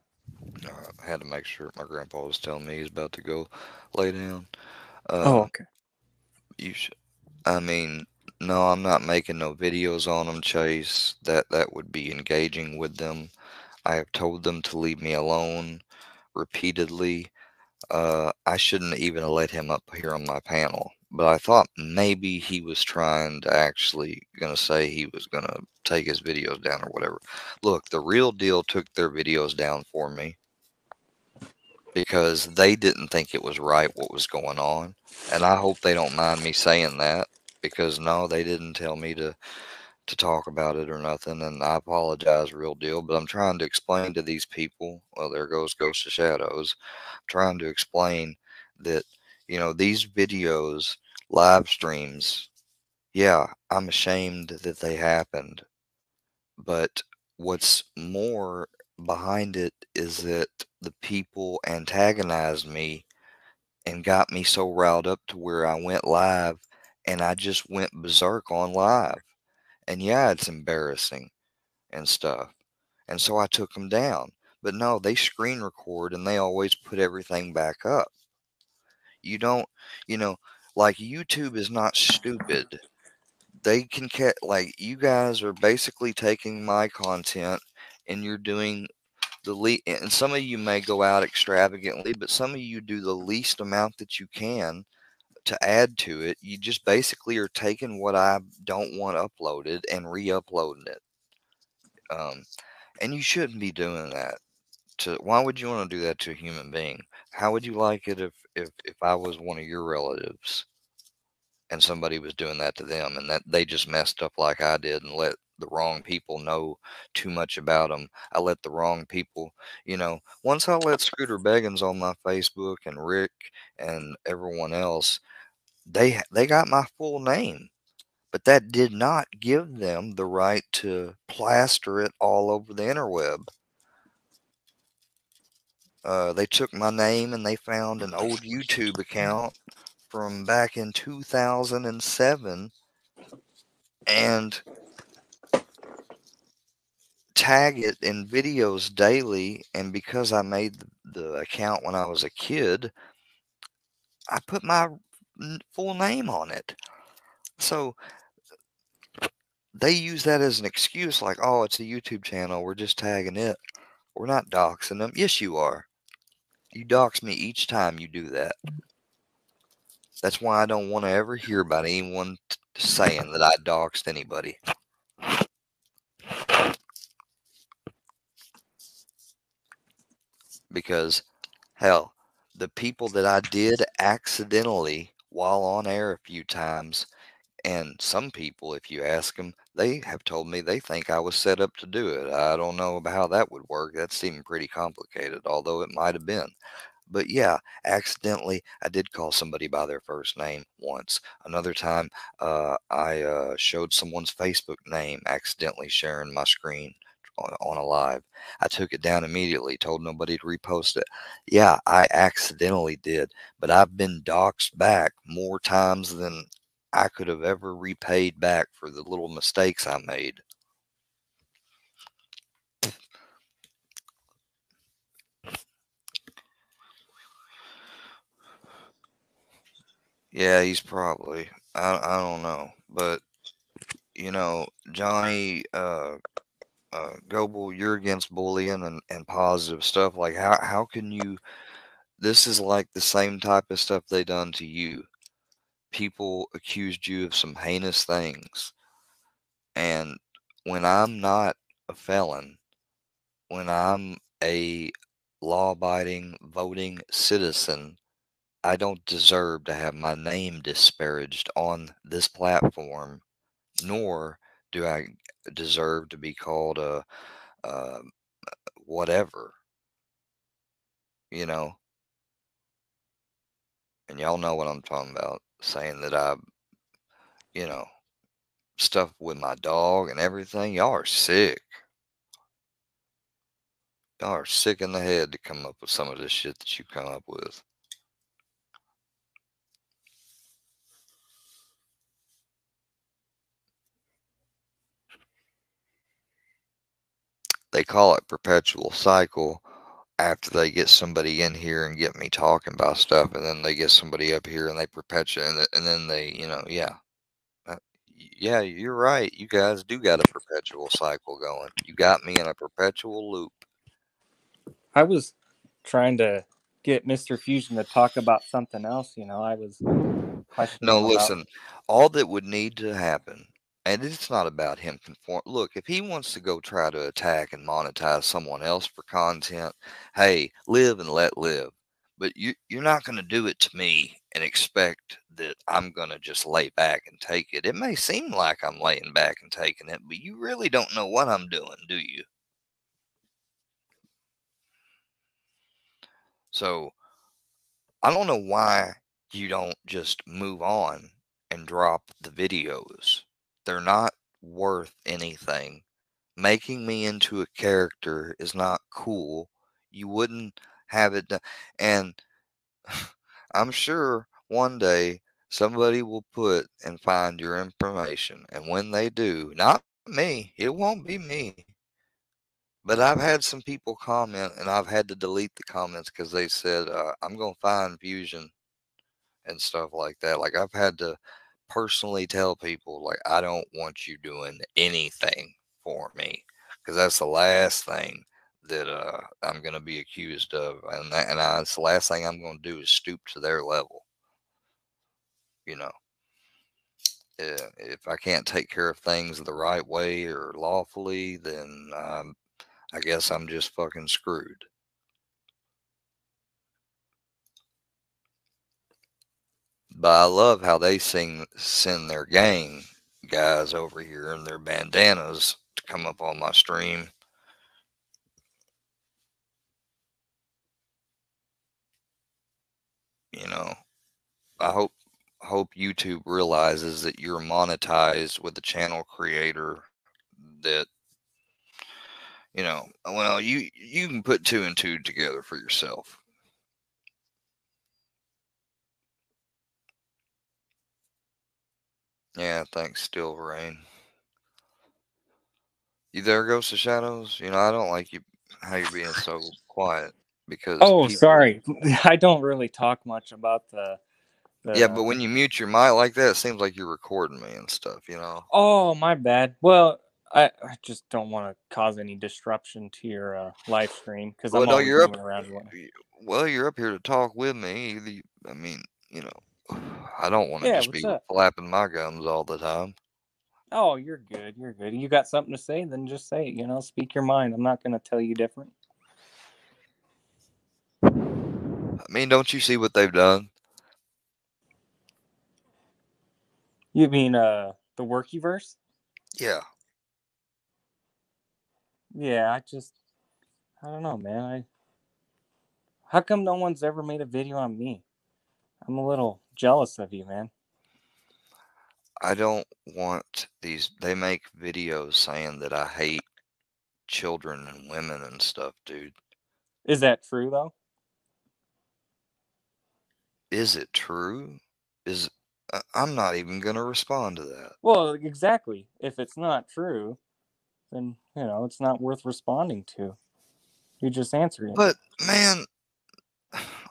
Uh, I had to make sure my grandpa was telling me he's about to go lay down. Um, Oh, okay. you should. I mean, no, I'm not making no videos on them, Chase. That that would be engaging with them. I have told them to leave me alone repeatedly. Uh, I shouldn't even let him up here on my panel, but I thought maybe he was trying to actually gonna say he was gonna take his videos down or whatever. Look, the real deal took their videos down for me because they didn't think it was right what was going on. And I hope they don't mind me saying that because no, they didn't tell me to to talk about it or nothing. And I apologize, real deal. But I'm trying to explain to these people. Well, there goes Ghost of Shadows. I'm trying to explain that you know these videos, live streams. Yeah, I'm ashamed that they happened, but what's more behind it is that the people antagonized me and got me so riled up to where I went live and I just went berserk on live. And yeah, it's embarrassing and stuff. And so I took them down. But no, they screen record and they always put everything back up. You don't, you know, like YouTube is not stupid. They can get, like, you guys are basically taking my content and you're doing the least, and some of you may go out extravagantly, but some of you do the least amount that you can to add to it. You just basically are taking what I don't want uploaded and re-uploading it. Um, and you shouldn't be doing that. To why would you want to do that to a human being? How would you like it if if if I was one of your relatives and somebody was doing that to them and that they just messed up like I did and let the wrong people know too much about them. I let the wrong people, you know, once I let Scooter Beggins on my Facebook and Rick and everyone else, they they got my full name. But that did not give them the right to plaster it all over the interweb. Uh, they took my name and they found an old YouTube account from back in 2007 and tag it in videos daily. And because I made the, the account when I was a kid, I put my full name on it. So they use that as an excuse like, oh, it's a YouTube channel. We're just tagging it. We're not doxing them. Yes, you are. You dox me each time you do that. That's why I don't want to ever hear about anyone saying that I doxed anybody. Because, hell, the people that I did accidentally while on air a few times, and some people, if you ask them, they have told me they think I was set up to do it. I don't know about how that would work. That seemed pretty complicated, although it might have been. But yeah, accidentally, I did call somebody by their first name once. Another time, uh, I uh, showed someone's Facebook name accidentally sharing my screen on, on a live. I took it down immediately, told nobody to repost it. Yeah, I accidentally did, but I've been doxxed back more times than I could have ever repaid back for the little mistakes I made. Yeah, he's probably. I I don't know, but you know, Johnny uh uh Goble, you're against bullying and, and positive stuff. Like how how can you this is like the same type of stuff they done to you. People accused you of some heinous things. And when I'm not a felon, when I'm a law abiding voting citizen, I don't deserve to have my name disparaged on this platform, nor do I deserve to be called a, a whatever. You know, and y'all know what I'm talking about, saying that I, you know, stuff with my dog and everything. Y'all are sick. Y'all are sick in the head to come up with some of this shit that you come up with. they call it perpetual cycle after they get somebody in here and get me talking about stuff and then they get somebody up here and they perpetuate and, and then they you know yeah uh, yeah you're right you guys do got a perpetual cycle going you got me in a perpetual loop I was trying to get Mr. Fusion to talk about something else. You know, I was questioning no about- listen all that would need to happen and it's not about him conform look if he wants to go try to attack and monetize someone else for content hey live and let live but you you're not going to do it to me and expect that i'm going to just lay back and take it. It may seem like i'm laying back and taking it but you really don't know what i'm doing do you? So i don't know why you don't just move on and drop the videos they're not worth anything. Making me into a character is not cool. You wouldn't have it done. And I'm sure one day somebody will put and find your information. And when they do, not me, it won't be me. But I've had some people comment and I've had to delete the comments because they said, uh, I'm going to find Fusion and stuff like that. Like I've had to personally tell people like I don't want you doing anything for me because that's the last thing that uh, I'm going to be accused of, and that, and I, it's the last thing I'm going to do is stoop to their level. You know, Uh, if I can't take care of things the right way or lawfully, then um, I guess I'm just fucking screwed. But I love how they sing send their gang guys over here in their bandanas to come up on my stream. You know, I hope hope YouTube realizes that you're monetized with the channel creator that you know, well, you you can put two and two together for yourself. Yeah, thanks, Still Rain. You there, Ghost of Shadows? You know, I don't like you how you're being so quiet because Oh, people- sorry. I don't really talk much about the. the Yeah, but when you mute your mic like that, it seems like you're recording me and stuff, you know. Oh, my bad. Well, I, I just don't want to cause any disruption to your uh, live stream because Well, I'm no, you're up- around. and whatnot. y- Well, you're up here to talk with me. I mean, you know, I don't want to Yeah, just be up? flapping my gums all the time. Oh, you're good. You're good. You got something to say? Then just say it. You know, speak your mind. I'm not going to tell you different. I mean, don't you see what they've done? You mean uh the Workiverse? Yeah. Yeah, I just I don't know, man. I how come no one's ever made a video on me? I'm a little jealous of you, man. I don't want these. They make videos saying that I hate children and women and stuff, dude. Is that true though? Is it true? Is I'm not even going to respond to that. Well, exactly. If it's not true, then you know it's not worth responding to. You just answered it. But man,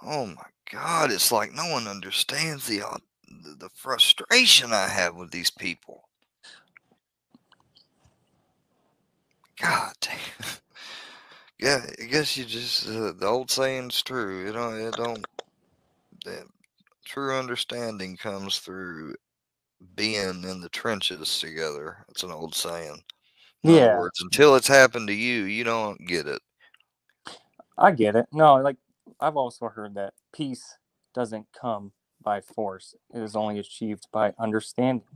oh my god, it's like no one understands the the frustration I have with these people. God damn. Yeah, I guess you just uh, the old saying's true. You know, it don't. The true understanding comes through being in the trenches together. It's an old saying. In other yeah, words, until it's happened to you, you don't get it. I get it. No, like I've also heard that peace doesn't come by force. It is only achieved by understanding.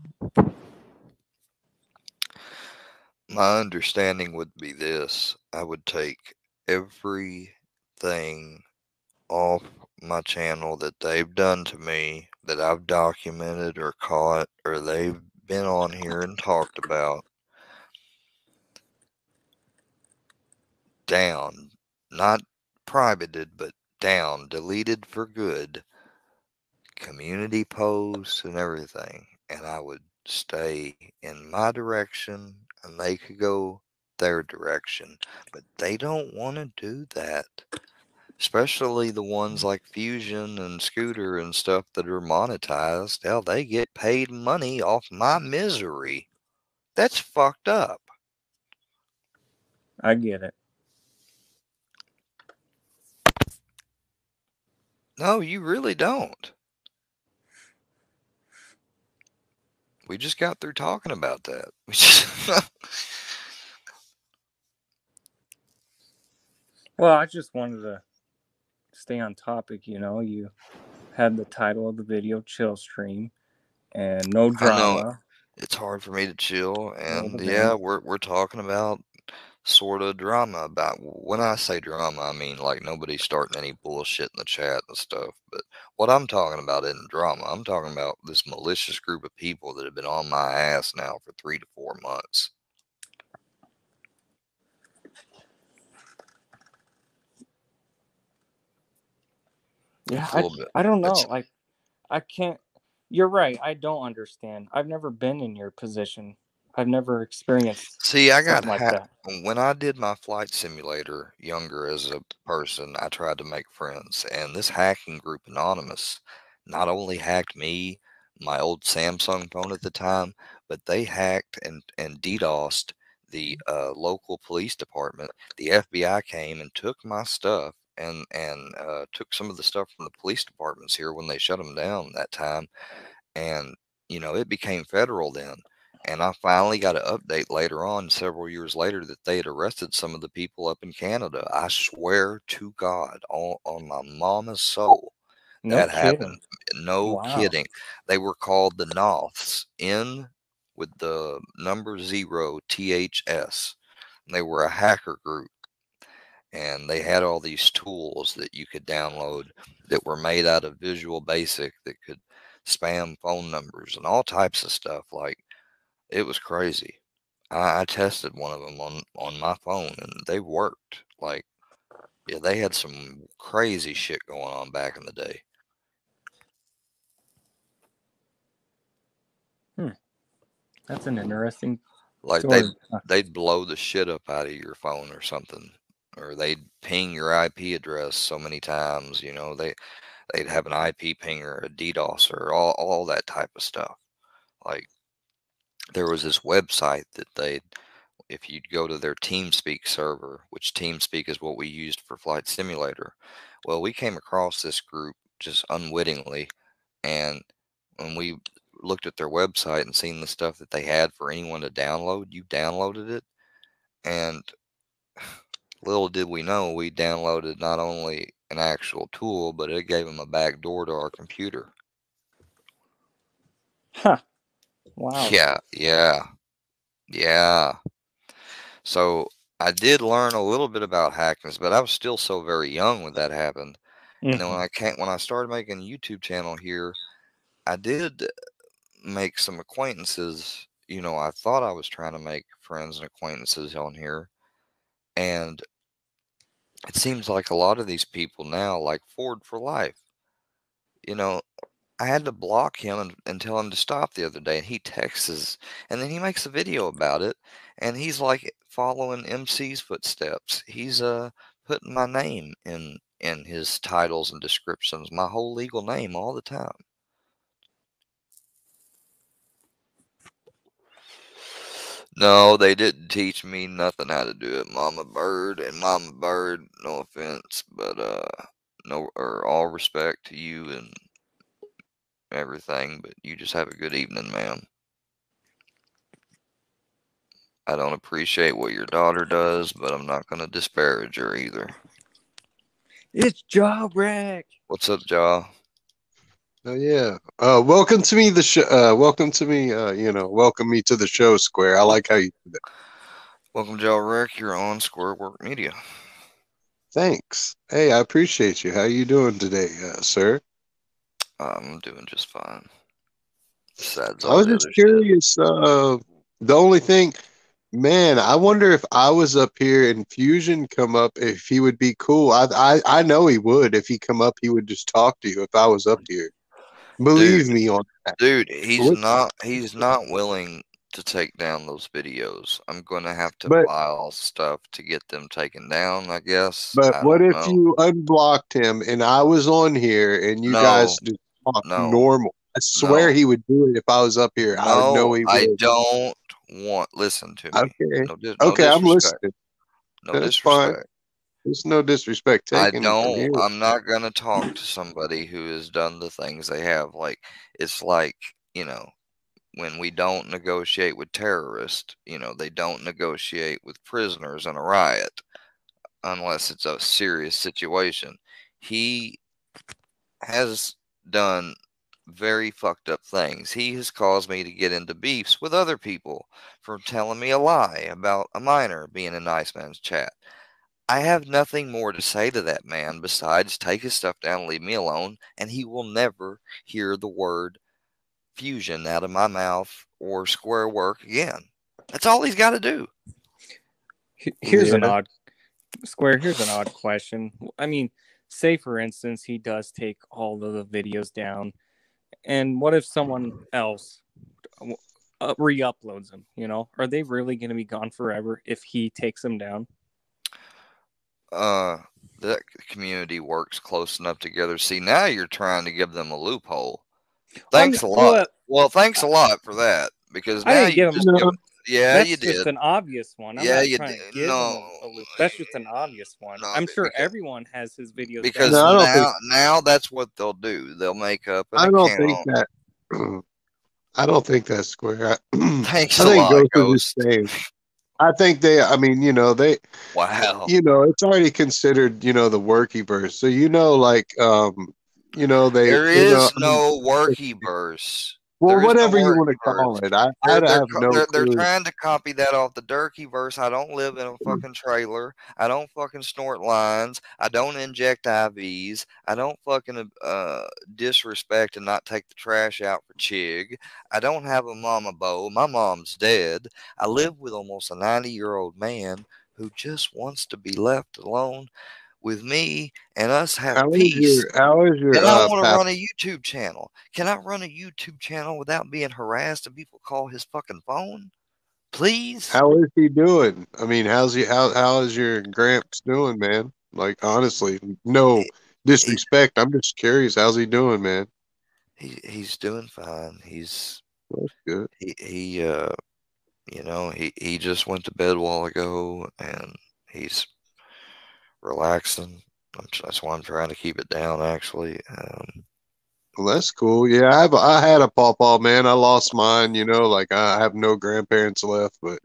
My understanding would be this I would take everything off my channel that they've done to me that I've documented or caught or they've been on here and talked about down, not privated, but down, deleted for good, community posts and everything. And I would stay in my direction and they could go their direction. But they don't want to do that. Especially the ones like Fusion and Scooter and stuff that are monetized. Hell, they get paid money off my misery. That's fucked up. I get it. No, you really don't. We just got through talking about that. We just- Well, I just wanted to stay on topic. You know, you had the title of the video "Chill Stream," and no drama. it's hard for me to chill, and yeah, we're we're talking about sort of drama. About when I say drama, I mean like nobody's starting any bullshit in the chat and stuff. But what I'm talking about isn't drama. I'm talking about this malicious group of people that have been on my ass now for three to four months. Yeah, I. I don't know. It's Like, I can't. You're right. I don't understand. I've never been in your position. I've never experienced see, I got like ha- that. when I did my flight simulator younger as a person, I tried to make friends, and this hacking group, Anonymous, not only hacked me, my old Samsung phone at the time, but they hacked and and DDoSed the uh, local police department. The FBI came and took my stuff and and uh, took some of the stuff from the police departments here when they shut them down that time, and you know it became federal then. And I finally got an update later on, several years later, that they had arrested some of the people up in Canada. I swear to God, on, on my mama's soul, No that kidding. happened. No Wow. kidding. They were called the Noths, N with the number zero, THS. And they were a hacker group. And they had all these tools that you could download that were made out of Visual Basic that could spam phone numbers and all types of stuff. Like, it was crazy. I, I tested one of them on on my phone and they worked. Like, yeah, they had some crazy shit going on back in the day. Hmm. That's an interesting Like they they'd blow the shit up out of your phone or something, or they'd ping your IP address so many times. You know, they they'd have an IP pinger, a DDoS, or all all that type of stuff. Like there was this website that they, if you'd go to their TeamSpeak server, which TeamSpeak is what we used for Flight Simulator. Well, we came across this group just unwittingly, and when we looked at their website and seen the stuff that they had for anyone to download, you downloaded it, and little did we know we downloaded not only an actual tool, but it gave them a back door to our computer. Huh. Wow. Yeah, yeah, yeah. So I did learn a little bit about hackers, but I was still so very young when that happened. And then when Mhm. I can't, when I started making a YouTube channel here, I did make some acquaintances. You know, I thought I was trying to make friends and acquaintances on here, And it seems like a lot of these people now like Ford for life. You know, I had to block him and, and tell him to stop the other day, and he texts, and then he makes a video about it, and he's like following MC's footsteps. He's uh putting my name in in his titles and descriptions, my whole legal name all the time. No, they didn't teach me nothing how to do it, Mama Bird and Mama Bird. No offense, but uh, no, or all respect to you and everything. But you just have a good evening, ma'am. I don't appreciate what your daughter does, but I'm not going to disparage her either. It's Jaw Wreck. What's up, Jaw? Oh yeah. Uh, welcome to me the show. Uh, welcome to me. Uh, you know, welcome me to the show, Square. I like how you do that. Welcome, Jaw Wreck. You're on Square Work Media. Thanks. Hey, I appreciate you. How you doing today, uh, sir? I'm doing just fine. Besides I was just curious. Uh, the only thing, man, I wonder if I was up here and Fusion come up, if he would be cool. I, I, I know he would. If he come up, he would just talk to you. If I was up here, believe Dude. me on that. Dude, he's not he's not willing to take down those videos. I'm gonna have to But- file stuff to get them taken down, I guess. But I what if know. you unblocked him and I was on here and you No. guys just No. normal? I swear No. he would do it if I was up here. I would know No, he I don't want listen to me. Okay. No, dis- no Okay, I'm listening. No That's fine. disrespect. There's no disrespect I don't. I'm not gonna talk to somebody who has done the things they have. Like it's like you know, when we don't negotiate with terrorists, you know, they don't negotiate with prisoners in a riot unless it's a serious situation. He has done very fucked up things. He has caused me to get into beefs with other people for telling me a lie about a minor being in Iceman's chat. I have nothing more to say to that man besides take his stuff down, leave me alone, and he will never hear the word fusion out of my mouth or square work again. That's all he's got to do. He- Here's an odd square. Here's an odd question. I mean, say for instance, he does take all of the videos down, and what if someone else uh, re-uploads them? You know, are they really going to be gone forever if he takes them down? Uh, that community works close enough together. See, now you're trying to give them a loophole. Thanks a I'm- lot. well, Well, thanks a lot for that because now you just give, yeah, that's you just did. an obvious one. I'm Yeah, not you did. to give No. a loop. That's just an obvious one. No, I'm sure because- everyone has his videos Because No, I down. don't now, think- now that's what they'll do. They'll make up an I don't account. think that. I don't think that's square. I, Thanks I a think lot, Ghost Ghost. is the same. I think they. I mean, you know, they. Wow. You know, it's already considered. You know, the Workiverse. So you know, like, um, you know, they. There you is know, no Workiverse. Well, is no whatever you want to call it. I, I They're, they're, have no they're, they're trying to copy that off the Durkee verse. I don't live in a fucking trailer. I don't fucking snort lines. I don't inject IVs. I don't fucking uh, disrespect and not take the trash out for Chig. I don't have a mama bow. My mom's dead. I live with almost a 90 year old man who just wants to be left alone with me and us have How is peace. your How is your And I uh, want to run a YouTube channel. Can I run a YouTube channel without being harassed and people call his fucking phone? Please? How is he doing? I mean, how's he? How How is your Gramps doing, man? Like, honestly, no disrespect. I'm just curious. How's he doing, man? He he's doing fine. He's That's good. he he uh you know, he he just went to bed a while ago and he's relaxing. That's why I'm trying to keep it down actually. Um Well, that's cool. Yeah, I've I had a pawpaw, man. I lost mine. You know, like I have no grandparents left, but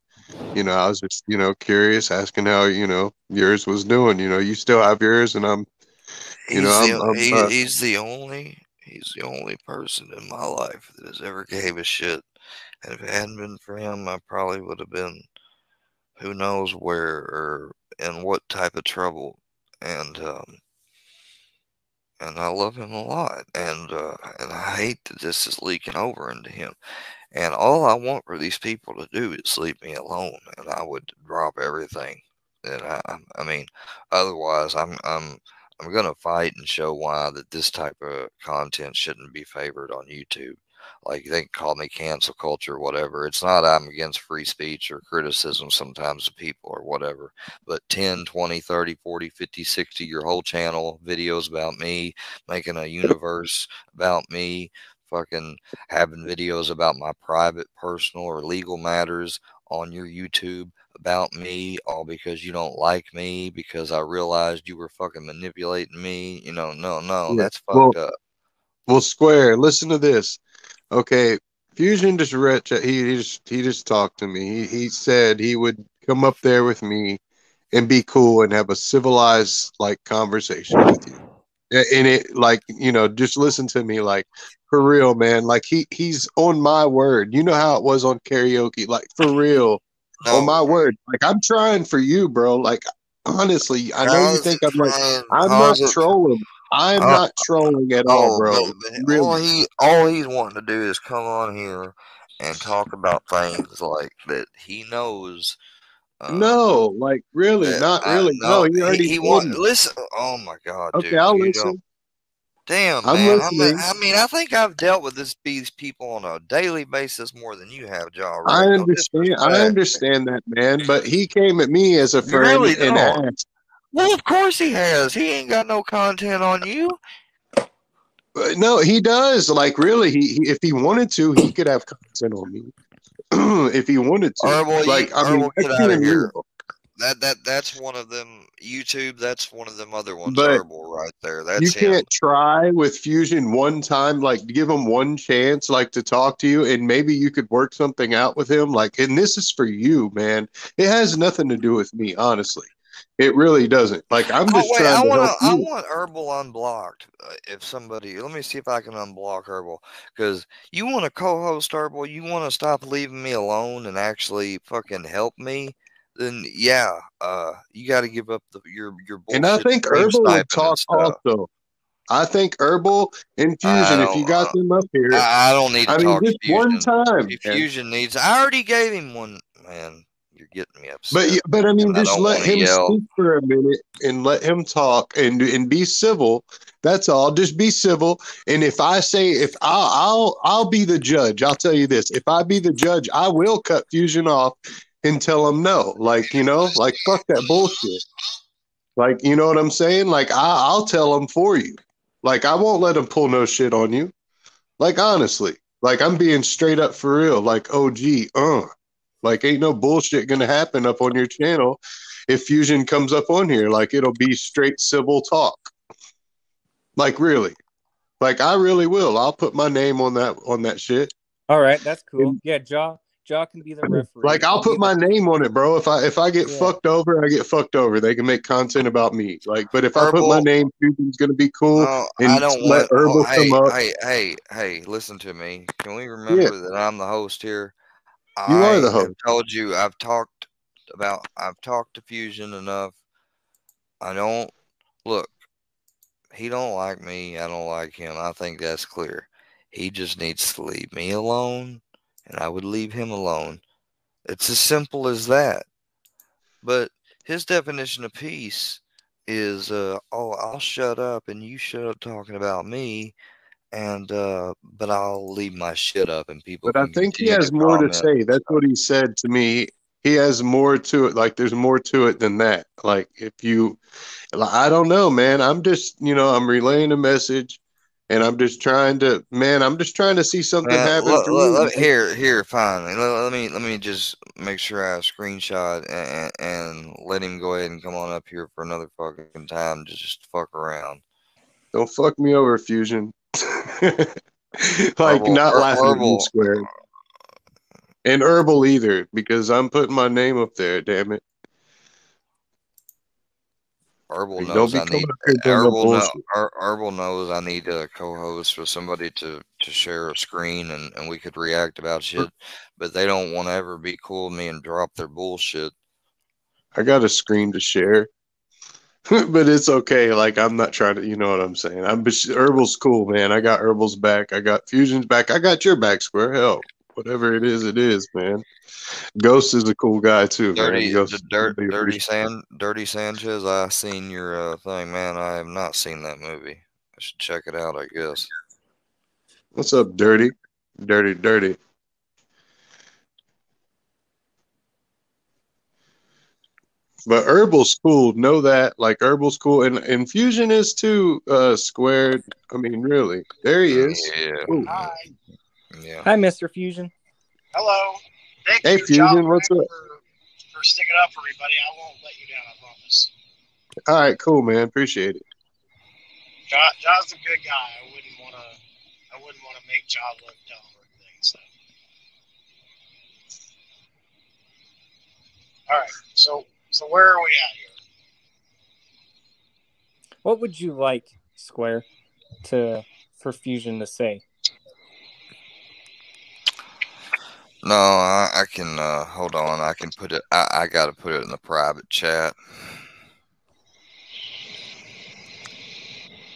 you know, I was just you know curious, asking how you know yours was doing. You know, you still have yours, and I'm he's You know, the, I'm- I'm, he, uh, he's the only he's the only person in my life that has ever gave a shit. And if it hadn't been for him, I probably would have been who knows where or in what type of trouble. And um and I love him a lot. And uh and I hate that this is leaking over into him. And all I want for these people to do is leave me alone and I would drop everything And I, I- I mean, otherwise, I'm I'm I'm gonna fight and show why that this type of content shouldn't be favored on YouTube. Like they can call me cancel culture, whatever. It's not I'm against free speech or criticism sometimes of people or whatever. But 10, 20, 30, 40, 50, 60, your whole channel, videos about me, making a universe about me, fucking having videos about my private, personal, or legal matters on your YouTube about me, all because you don't like me, because I realized you were fucking manipulating me. You know, no, no, that's Well, fucked up. Well, Square, listen to this. Okay, Fusion just read. He, he just he just talked to me. He he said he would come up there with me and be cool and have a civilized like conversation with you. And it like you know just listen to me like for real, man. Like he he's on my word. You know how it was on karaoke. Like for real, on my word. Like I'm trying for you, bro. Like honestly, I know you think I'm like? I'm not trolling. I'm Uh, not trolling at all, Oh, bro. but all he all he's wanting to do is come on here and talk about things like that he knows. Um, No, like really, not I really. No, no, he he already he told want listen. Oh my God, Okay, dude, I'll don't. listen. Damn, I'm man. I mean, listening. I mean, I think I've dealt with this, these people on a daily basis more than you have, Ja I understand. I understand that, man. But he came at me as a friend really and asked. Well, of course he has. He ain't got no content on you. Uh, no, he does. Like really, he, he if he wanted to, he could have content on me. if he wanted to. Herbal, you, Like I mean, Herbal, that's get out of here. real. That that that's one of them. YouTube. That's one of them other ones. But Herbal, right there. you That's him. can't try with Fusion one time, like give him one chance, like to talk to you, and maybe you could work something out with him. Like, and this is for you, man. It has nothing to do with me, honestly. It really doesn't. Like, I'm Oh just wait, I trying to want help. I want Herbal unblocked. Uh, if somebody, let me see if I can unblock Herbal. Because you want to co-host Herbal, you want to stop leaving me alone and actually fucking help me. Then yeah, uh, you got to give up the your your And I think Herbal would talk also. I think Herbal infusion. If you got Uh, them up here, I, I don't need to I mean, just one time, Infusion needs, I already gave him one. Man, you're getting me But upset, y- but I mean, and just don't let him yell. speak for a minute and let him talk and and be civil. That's all. Just be civil. And if I say if I'll I'll I'll be the judge. I'll tell you this: if I be the judge, I will cut Fusion off and tell him no. Like you know, like fuck that bullshit. Like you know what I'm saying? Like I I'll tell him for you. Like I won't let him pull no shit on you. Like honestly, like I'm being straight up for real. Like oh OG, uh. Like, ain't no bullshit gonna happen up on your channel if Fusion comes up on here. Like, it'll be straight civil talk. Like, really. Like, I really will. I'll put my name on that on that shit. All right, that's cool. And Yeah, Jaw Jaw can be the referee. like, I'll I'll put my the name on it, bro. If I if I get yeah. fucked over, I get fucked over. They can make content about me. Like, but if I put my Herbal, name, Fusion's gonna be cool no, I and don't let want. Oh, Herbal hey, up. hey, hey, hey! Listen to me. Can we Yeah, remember that I'm the host here? You are I the have host. told you. I've talked about. I've talked to Fusion enough. I don't look. He don't like me. I don't like him. I think that's clear. He just needs to leave me alone, and I would leave him alone. It's as simple as that. But his definition of peace is, uh, oh, I'll shut up and you shut up talking about me, and uh, but I'll leave my shit up and people But I think he has to more to say. That's what he said to me. He has more to it. Like there's more to it than that. Like if you, I don't know, man. I'm just, you know, I'm relaying a message, and I'm just trying to, man. I'm just trying to see something Man, happen look, look, here, here, fine. Let, let me let me just make sure I screenshot and, and let him go ahead and come on up here for another fucking time to just fuck around. Don't fuck me over, Fusion. like Herbal, not laughing at you, herbal, square, and herbal either, because I'm putting my name up there. Damn it! Herbal knows I need no Herbal know Herbal knows I need a co-host for somebody to to share a screen and and we could react about shit, but they don't want to ever be cool with me and drop their bullshit. I got a screen to share. but it's okay. Like I'm not trying to, you know what I'm saying. I'm but Herbal's cool, man. I got Herbal's back. I got Fusion's back. I got your back, Square. Hell, Whatever it is, it is, man. Ghost is a cool guy too, Dirty, man. Dirt, dirty. San, dirty Sanchez. I seen your uh, thing, man. I have not seen that movie. I should check it out. I guess. What's up, Dirty? Dirty, dirty. But herbal's cool. Know that. Like herbal's cool, and infusion is too. Uh, squared. I mean, really. There he is. Yeah. Ooh. Hi. Yeah. Hi, Mr. Fusion. Hello. Thank Hey, you, Fusion, John, what's up? for sticking up for me, buddy. I won't let you down. I promise. All right, cool, man. Appreciate it. John, John's a good guy. I wouldn't want to. I wouldn't want to make John look dumb or anything. So. All right. So, so where are we at here? What would you like, Square, to for Fusion to say? No, I, I can uh, hold on. I can put it. I, I got to put it in the private chat.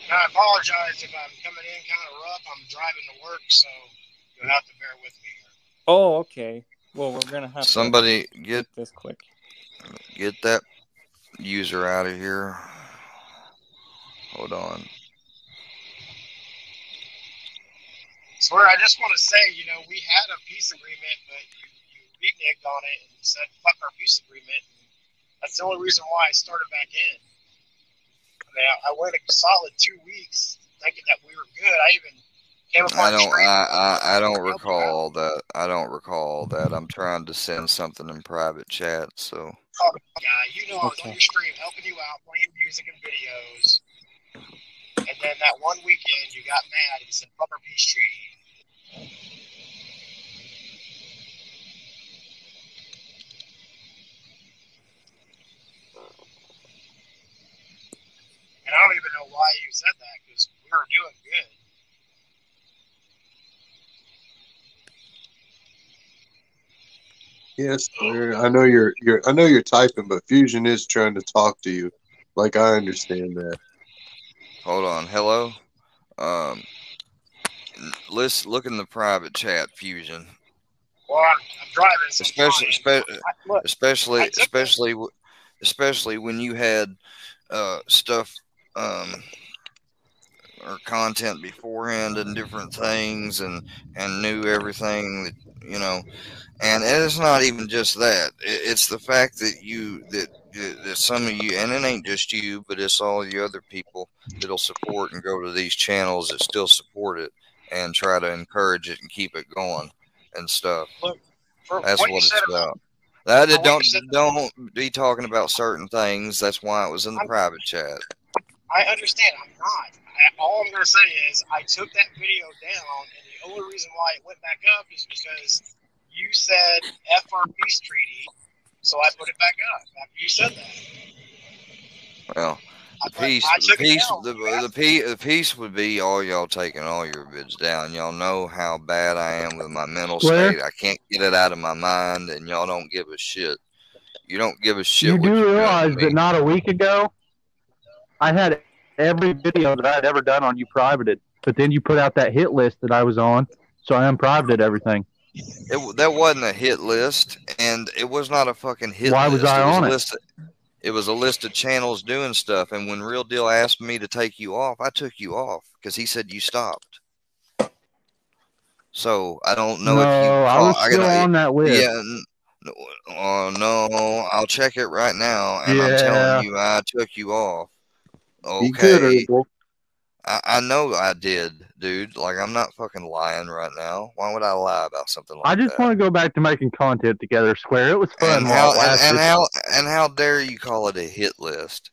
And I apologize if I'm coming in kind of rough. I'm driving to work, so you'll have to bear with me here. Oh, okay. Well, we're gonna have Somebody to get get this quick. Get that user out of here. Hold on. Swear, I just want to say, you know, we had a peace agreement, but you, you reneged on it and said, fuck our peace agreement. And that's the only reason why I started back in. I mean, I, I went a solid two weeks thinking that we were good. I even I don't. I, I I don't Help you out. recall that. I don't recall that. I'm trying to send something in private chat. So Oh, guy, you know, I was on your stream helping you out, playing music and videos. And then that one weekend, you got mad and said, fuck our peace treaty. And I don't even know why you said that because we were doing good. Yes, sir. I know you're you're I know you're typing, but Fusion is trying to talk to you. Like I understand that. hold on. Hello. Um. Let's look in the private chat, Fusion. Well, I'm, I'm driving, so Especially, spe- look, especially, especially, especially when you had uh, stuff um, or content beforehand and different things, and and knew everything that you know. And it's not even just that; it's the fact that you that that some of you, and it ain't just you, but it's all the other people that'll support and go to these channels that still support it and try to encourage it and keep it going and stuff. For That's what what it's about about. That it don't don't be talking about certain things. That's why it was in the I'm, private chat. I understand. I'm not. I, all I'm going to say is I took that video down, and the only reason why it went back up is because you said F our peace treaty, so I put it back up after you said that. Well, the but peace, the took peace, the You the asked peace, the peace would be all y'all taking all your vids down. Y'all know how bad I am with my mental Square, state. I can't get it out of my mind, and y'all don't give a shit. You don't give a shit you what do you're doing to realize that not a week ago, I had every video that I had ever done on you privated, but then you put out that hit list that I was on, so I unprivated everything. It that wasn't a hit list, and it was not a fucking hit Why was. I It was a on it? list. Of, it was a list of channels doing stuff, and when Real Deal asked me to take you off, I took you off because he said you stopped. So I don't know if you No, I was I still on that list. Yeah. Oh no! I'll check it right now, and I'm telling you, I took you off. Be good, Okay. I, I know I did, dude. Like I'm not fucking lying right now. Why would I lie about something like that? I just that? want to go back to making content together, Square. It was fun And how and, and how and how dare you call it a hit list?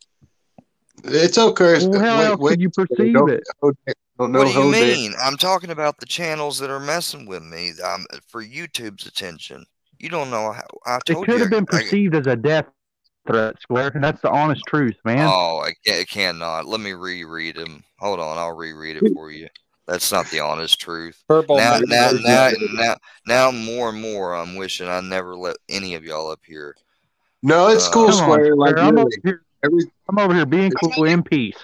It's okay. Well, how Wait, else wait. could you perceive Don't it? don't, don't know What do you how they- mean? I'm talking about the channels that are messing with me um, for YouTube's attention. You don't know how I It could you. have been I- perceived as a death threat, Square, and that's the honest truth, man. Oh, I ca- it cannot. Let me reread him. Hold on, I'll reread it for you. That's not the honest truth. Purple Now, now, now, now, now, more and more, I'm wishing I never let any of y'all up here. No, it's Uh, cool, Come on, Square. Like Square. I'm over here. every I'm over here being cool in peace.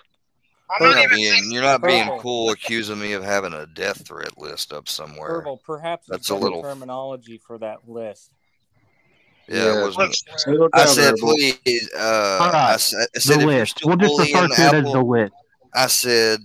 I'm You're not not being you're not being cool accusing me of having a death threat list up somewhere. Herbal, perhaps That's a little terminology for that list. Yeah, it Yeah. wasn't Look, Settle I said please uh All I right, said, I the said if list. still We'll just refer bullying to it as the list. I said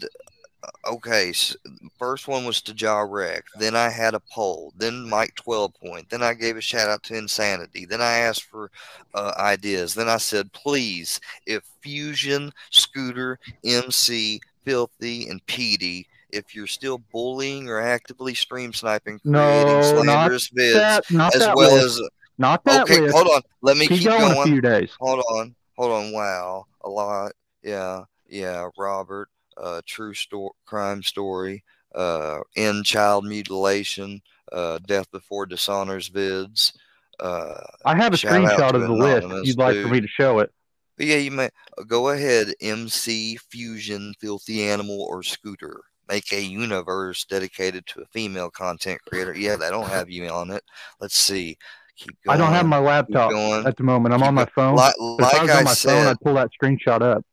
okay, s first one was to Ja wreck. Then I had a poll. Then Mike 12 point. Then I gave a shout out to Insanity. Then I asked for uh, ideas. Then I said, please, if Fusion, Scooter, MC, Filthy, and Petey, if you're still bullying or actively stream sniping, creating No, not slanderous vids, as well list. as Not that okay, list. hold on, let me Keep keep going a few days. Hold on, hold on. Wow, a lot. Yeah, yeah. Robert, uh, true story, crime story, uh, in child mutilation, uh, death before dishonors vids. Uh, I have a screenshot of the list. If you'd like for me to show it. But yeah, you may go ahead. MC Fusion, Filthy Animal, or Scooter. Make a universe dedicated to a female content creator. Yeah, they don't have you on it. Let's see. Keep I don't have my laptop at the moment. I'm Keep on my phone. Like, But if I like was on I my phone, I'd pull that screenshot up.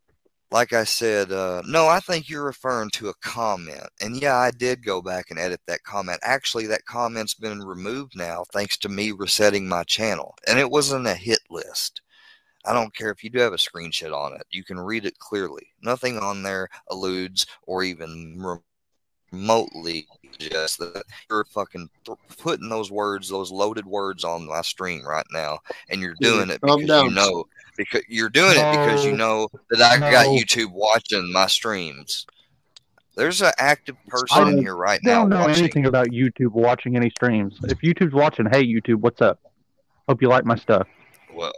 like I said, uh, no, I think you're referring to a comment. And yeah, I did go back and edit that comment. Actually, that comment's been removed now thanks to me resetting my channel. And it wasn't a hit list. I don't care if you do have a screenshot on it. You can read it clearly. Nothing on there alludes or even remotely suggests that you're fucking th- putting those words, those loaded words on my stream right now. And you're doing it Calm because you know because you're doing it because you know that I got. YouTube watching my streams. There's an active person in here right now I don't know watching. anything about YouTube watching any streams. If YouTube's watching, hey YouTube, what's up? Hope you like my stuff. Well,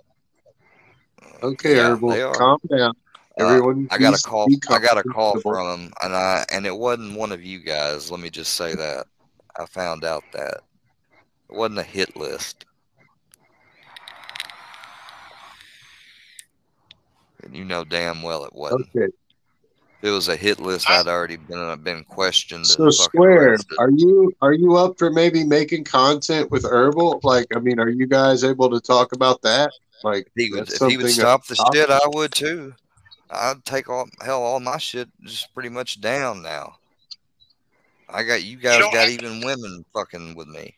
Okay, yeah, Herbal, they calm down. Uh, I got a call. I got a call from him, and I and it wasn't one of you guys. Let me just say that I found out that it wasn't a hit list. And you know damn well it wasn't. Okay, If it was a hit list, I, I'd already been uh, been questioned so Square, arrested. are you are you up for maybe making content with Herbal? Like, I mean, are you guys able to talk about that? Like, He would, if he would stop the shit, I would too. I'd take all hell, all my shit just pretty much down now. I got you you guys don't got have, even women fucking with me.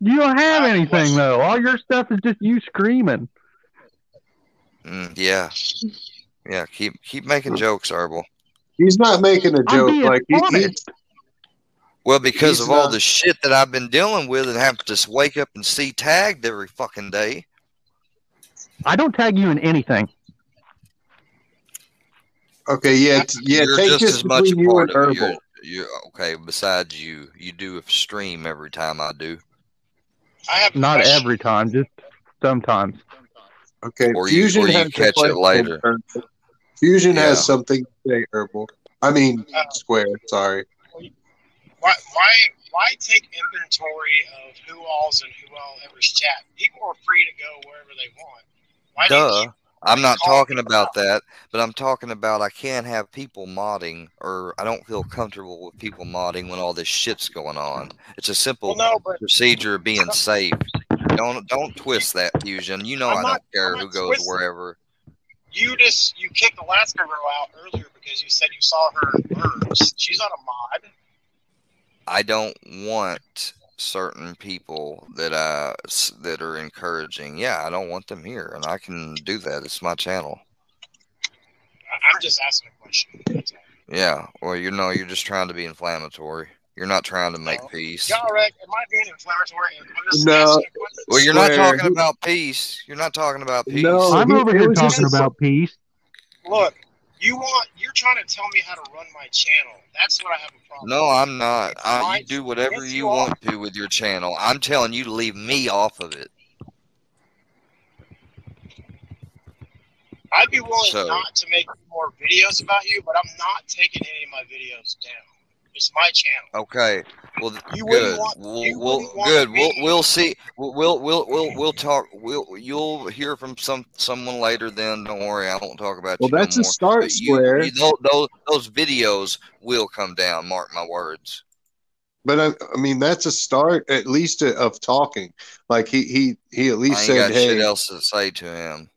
You don't have I have a anything question. though. All your stuff is just you screaming. Mm, yeah, yeah. Keep keep making jokes, Herbal. He's not making a I'm joke. Like, he, he. Well, because he's of all the shit that I've been dealing with and have to just wake up and see tagged every fucking day. I don't tag you in anything. Okay, yeah, yeah. You're Take just this as much between a you part and of it. You're you're okay. Besides you, you do a stream every time I do, I have Not question. every time, just sometimes. Okay, or you Fusion or you has a catch it later. Fusion Yeah. has something to say, Herbal. I mean, Uh, Square. Sorry. why, why, why take inventory of who all's and who all ever's chat? People are free to go wherever they want. Why do you Duh. I'm not talking about that, but I'm talking about I can't have people modding, or I don't feel comfortable with people modding when all this shit's going on. It's a Well, simple no, but procedure of being safe. Don't don't twist that fusion. You know I'm I not. don't I'm care who goes twisting. wherever. You just you kicked Alaska Girl out earlier because you said you saw her. She's not a mod. I don't want certain people that I s- that are encouraging. Yeah, I don't want them here, and I can do that. It's my channel. I- I'm just asking a question. Yeah. Well, you know, you're just trying to be inflammatory. You're not trying to make No. peace. Y'all right? Am I being inflammatory? I'm just No, asking a question. Well, you're not talking about peace. You're not talking about peace. No, I'm over here talking about peace. Look, you want you're trying to tell me how to run my channel. That's what I have a problem. No, with. I'm not. I, you do whatever yes, you you want to with your channel. I'm telling you to leave me off of it. I'd be willing So, not to make more videos about you, but I'm not taking any of my videos down. It's my channel. okay. Well, You good. want We'll, you we'll want good. We'll we'll see. We'll we'll we'll we'll, we'll talk. We'll you'll hear from some someone later. Then don't worry. I won't talk about well, you no that's a start, But Square. you those, those those videos will come down. Mark my words. But I, I mean, that's a start, at least, uh, of talking. Like he he he at I least ain't said, got shit "Hey, else to say to him.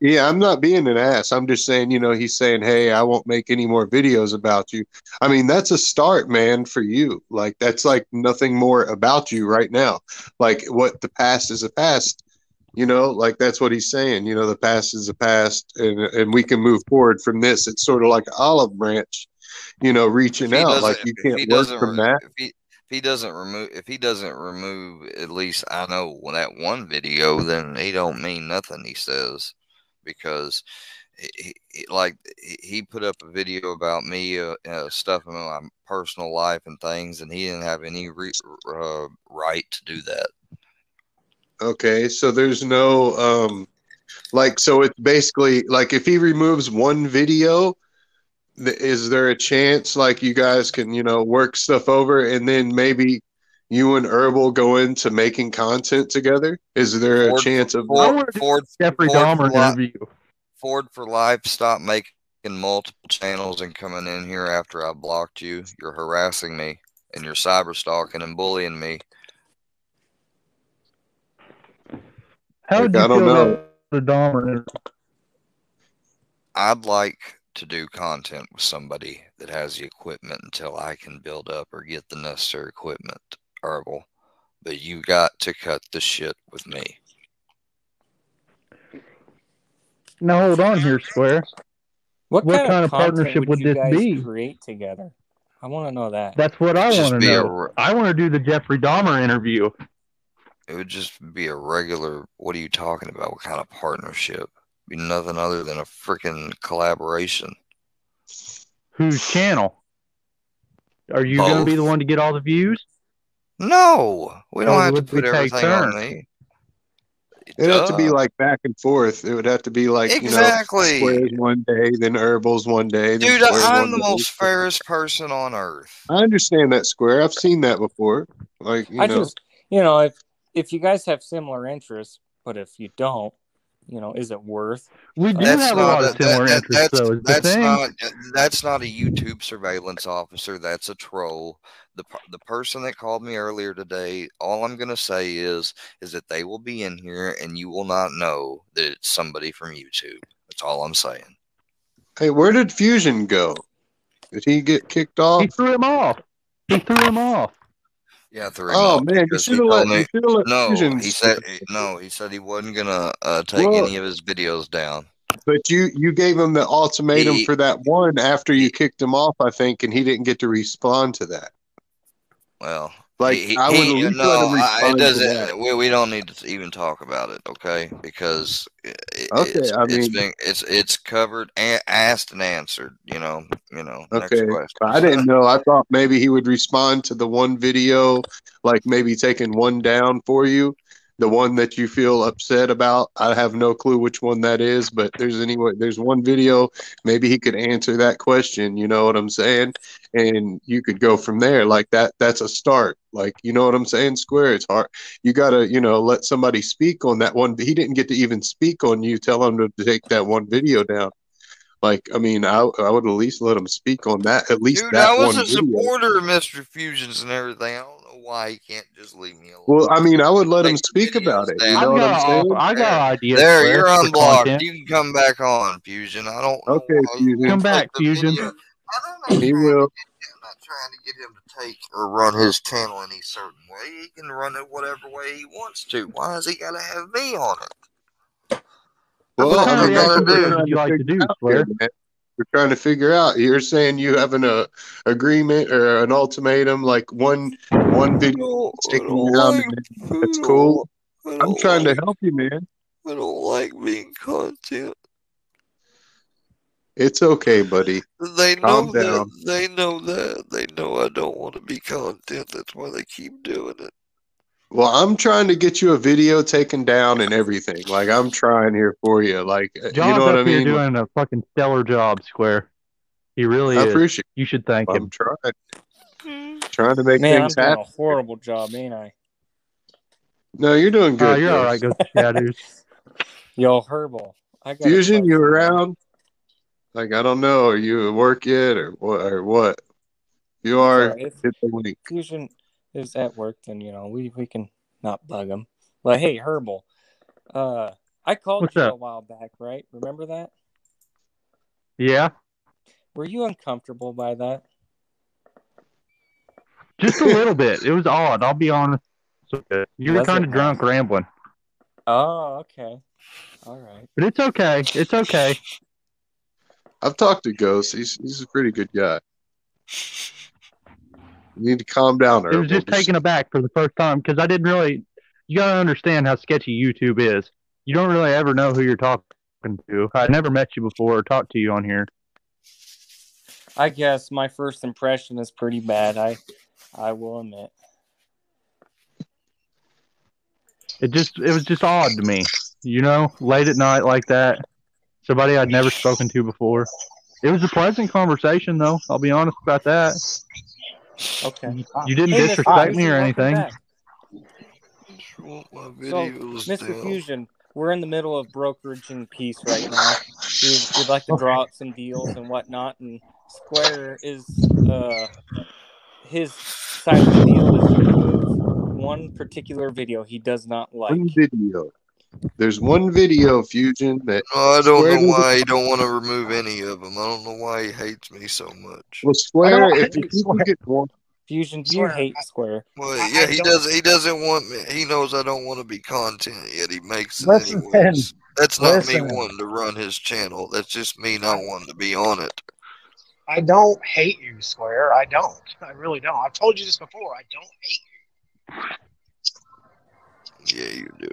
Yeah, I'm not being an ass. I'm just saying, you know, he's saying, "Hey, I won't make any more videos about you." I mean, that's a start, man, for you. Like that's like nothing more about you right now. Like what the past is a past. You know, like that's what he's saying. You know, the past is a past, and and we can move forward from this. It's sort of like olive branch, you know, reaching out. Like you can't work from that. if he if he doesn't remove, if he doesn't remove, at least I know that one video, then he don't mean nothing. He says because he, he, like he put up a video about me uh, uh, stuff in my personal life and things, and he didn't have any re- uh, right to do that. Okay, so there's no um like so it's basically like if he removes one video, th- is there a chance like you guys can, you know, work stuff over and then maybe you and Herbal go into making content together? Is there a Ford, chance of I Ford, want to do Ford, Jeffrey Ford for Dahmer life. interview. Ford for life. Stop making multiple channels and coming in here after I blocked you. You're harassing me and you're cyber stalking and bullying me. How like would you I don't know. about the Dahmer? I'd like to do content with somebody that has the equipment until I can build up or get the necessary equipment, Herbal. But you got to cut the shit with me. Now hold on here, Square. What, What kind, kind of of partnership would would you this guys be? create together? I want to know that. That's what I want to know. re- I want to do the Jeffrey Dahmer interview. it would just be a regular what are you talking about? What kind of partnership? Be nothing other than a freaking collaboration. Whose channel? Are you going to be the one to get all the views? No, we don't Or have to put take everything on turns? me. It'd have to be like back and forth. It would have to be like, you know, Exactly. squares one day, then herbals one day, then Dude, I'm one the day. most fairest person on earth. I understand that square. I've seen that before. Like, you I know, just, you know, if if you guys have similar interests, but if you don't, you know, is it worth? We do That's have a lot a, of similar that, that, interests, that's though. That's not that's not a YouTube surveillance officer. That's a troll. The the person that called me earlier today. All I'm gonna say is is that they will be in here and you will not know that it's somebody from YouTube. That's all I'm saying. hey, where did Fusion go? Did he get kicked off? He threw him off. He threw him off. Yeah, I threw him Oh man, you should he have let told you me should have let no. Fusion. He said no. He said he wasn't gonna uh, take Well- any of his videos down. But you you gave him the ultimatum He- for that one after you kicked him off, I think, and he didn't get to respond to that. Well, Like he, I would at he- least no, let him I, respond it doesn't. We, we don't need to even talk about it, okay? Because it, Okay, it's, I it's mean- been it's it's covered, and asked and answered. You know, you know. Okay, Next question. I didn't know. I thought maybe he would respond to the one video, like maybe taking one down for you, the one that you feel upset about. I have no clue which one that is, but there's anyway there's one video. Maybe he could answer that question. You know what I'm saying? And you could go from there. Like that. That's a start. Like you know what I'm saying? Square. It's hard. You gotta you know let somebody speak on that one. He didn't get to even speak on you. Tell him to take that one video down. Like, I mean, I I would at least let him speak on that. At least Dude, that I was a video. supporter of Mr. Fusions and everything. I why he can't just leave me alone. Well, I mean, I would let him speak about it. You down. I've know what got, I'm saying? I got ideas. There, you're for unblocked. content. You can come back on, Fusion. I don't Okay, why Fusion. Come back, Fusion. video. I'm not He will. I'm not trying to get him to take or run his channel any certain way. He can run it whatever way he wants to. Why has he got to have me on it? Well, What What kind of mean, am I that's gonna what reaction we're do? videos trying would you like to do, out Square? here, man. We're trying to figure out. You're saying you have an uh, agreement or an ultimatum, like one one video don't, I taken don't down, like. and I then that's cool. I'm trying to help you, man. I don't like being content. It's okay, buddy. They Calm know that. They know that. They know I don't want to be content. That's why they keep doing it. Well, I'm trying to get you a video taken down and everything. Like I'm trying here for you. Like you John's know what I up here mean? doing a fucking stellar job, Square. He really I is. appreciate. You should thank him. I'm trying, mm-hmm. trying to make Man, I'm things doing happen. a horrible job, ain't I? No, you're doing Oh, good. you're all right. Dave. right, Ghost Shadows. Yo, Herbal. I got Fusion, you around? Like I don't know. Are you at work yet, or what? Or what? You are. alright. If Hit the link. Fusion is at work, then you know we we can not bug him. But hey, Herbal, uh, I called What's you up? a while back, right? Remember that? Yeah, Were you uncomfortable by that? just a little bit. It was odd. I'll be honest. You You were kind of drunk, rambling, Oh, okay. All right. but it's okay. It's okay. I've talked to Ghost. He's he's a pretty good guy. You need to calm down, It was just Herbal. taken aback for the first time because I didn't really. You gotta understand how sketchy YouTube is. You don't really ever know who you're talking to. I never met you before or talked to you on here. I guess my first impression is pretty bad. I I will admit. It just it was just odd to me, you know, late at night like that. Somebody I'd never spoken to before. It was a pleasant conversation, though. I'll be honest about that. Okay. You didn't Hey, Mr. disrespect me or anything. back. Just want my So, Mr. Fusion, we're in the middle of brokeraging peace right now. We'd, we'd like to draw up some deals and whatnot, and Square is uh his side of the deal is one particular video he does not like. One video. There's one video fusion that Oh, I don't know doesn't- why he don't want to remove any of them. I don't know why he hates me so much. Well, Square, if hate you can get one, Fusion, do you Square, hate Square? Well, yeah, I he don't- does. He doesn't want me. He knows I don't want to be content, yet he makes it Listen, anyways. That's not listen. me wanting to run his channel. That's just me not wanting to be on it. I don't hate you, Square. I don't. I really don't. I've told you this before. I don't hate you. Yeah, you do.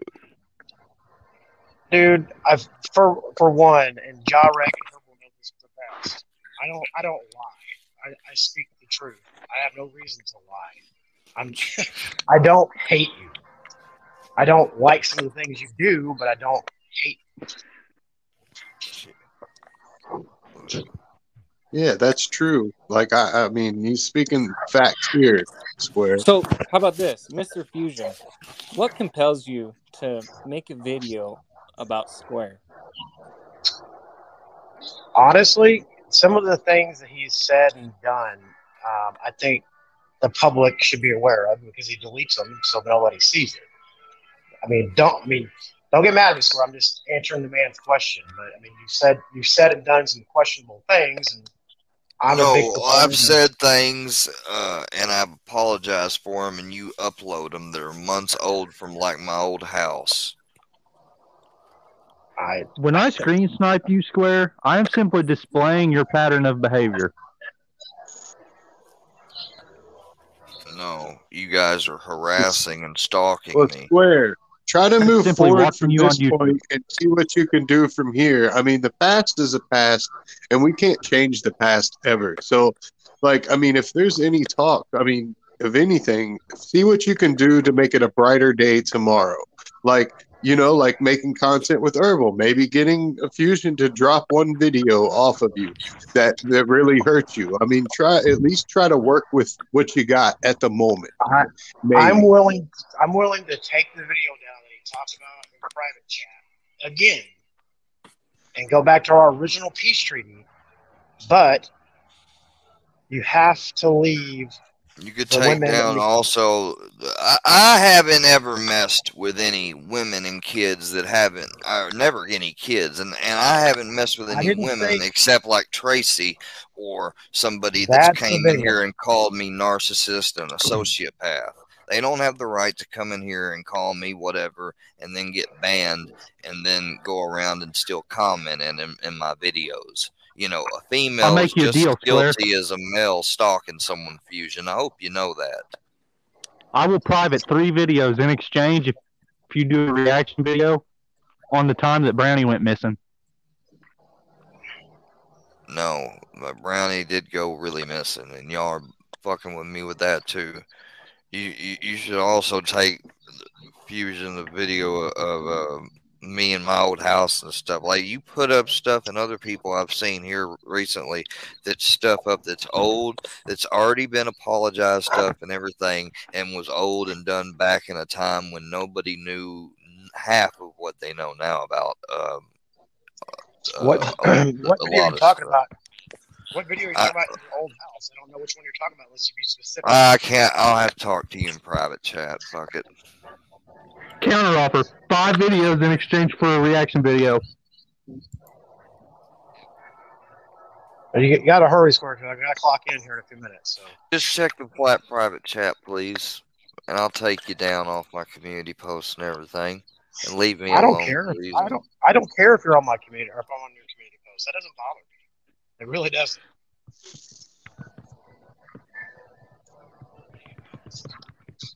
Dude. I've for for one, and Ja wreck and Herbal know this the best. I don't I don't lie. I, I speak the truth. I have no reason to lie. I'm I don't hate you. I don't like some of the things you do, but I don't hate. yeah, that's true. Like I, I mean, he's speaking facts here, Square. So, how about this, Mr. Fusion? What compels you to make a video about Square? Honestly, some of the things that he's said and done, um, I think the public should be aware of because he deletes them so nobody sees it. I mean, don't I mean don't get mad at me, Square. I'm just answering the man's question. But I mean, you said you said and done some questionable things, and I'm no, a big I've said things, uh, and I apologize for them, and you upload them that are months old from like my old house. I When I screen snipe you, Square, I am simply displaying your pattern of behavior. No, you guys are harassing and stalking Well, me. Square, try to I'm move forward from you this YouTube. point and see what you can do from here. I mean, the past is a past, and we can't change the past ever. So, like, I mean, if there's any talk, I mean, of anything, see what you can do to make it a brighter day tomorrow. Like, you know, like making content with Herbal, maybe getting a fusion to drop one video off of you that that really hurts you. I mean, try at least try to work with what you got at the moment. I, I'm willing. I'm willing to take the video down that he talked about in private chat again, and go back to our original peace treaty. But you have to leave. You could take down also. I, I haven't ever messed with any women and kids that haven't, or never any kids, and, and I haven't messed with any women say- except like Tracy or somebody that's, That's came in here and called me narcissist and a sociopath. They don't have the right to come in here and call me whatever and then get banned and then go around and still comment in, in, in my videos. You know, a female make is you a just deal, guilty as a male stalking someone fusion. I hope you know that. I will private three videos in exchange if, if you do a reaction video on the time that Brownie went missing. No, but Brownie did go really missing, and y'all are fucking with me with that too. You you, you should also take fusion the video of uh, me and my old house and stuff. Like you put up stuff, and other people I've seen here recently that stuff up that's old, that's already been apologized stuff and everything, and was old and done back in a time when nobody knew half of what they know now about. Um, uh, What a- what video are you talking stuff. about? What video are you I- talking about in your old house? I don't know which one you're talking about unless you be specific. I can't. I'll have to talk to you in private chat. Fuck it. Counter offer. Five videos in exchange for a reaction video. You, got to hurry, Square, I got to clock in here in a few minutes. So Just check the flat private chat, please, and I'll take you down off my community posts and everything, and leave me I don't alone. care. please. I don't. I don't care if you're on my community or if I'm on your community post. That doesn't bother me. It really doesn't.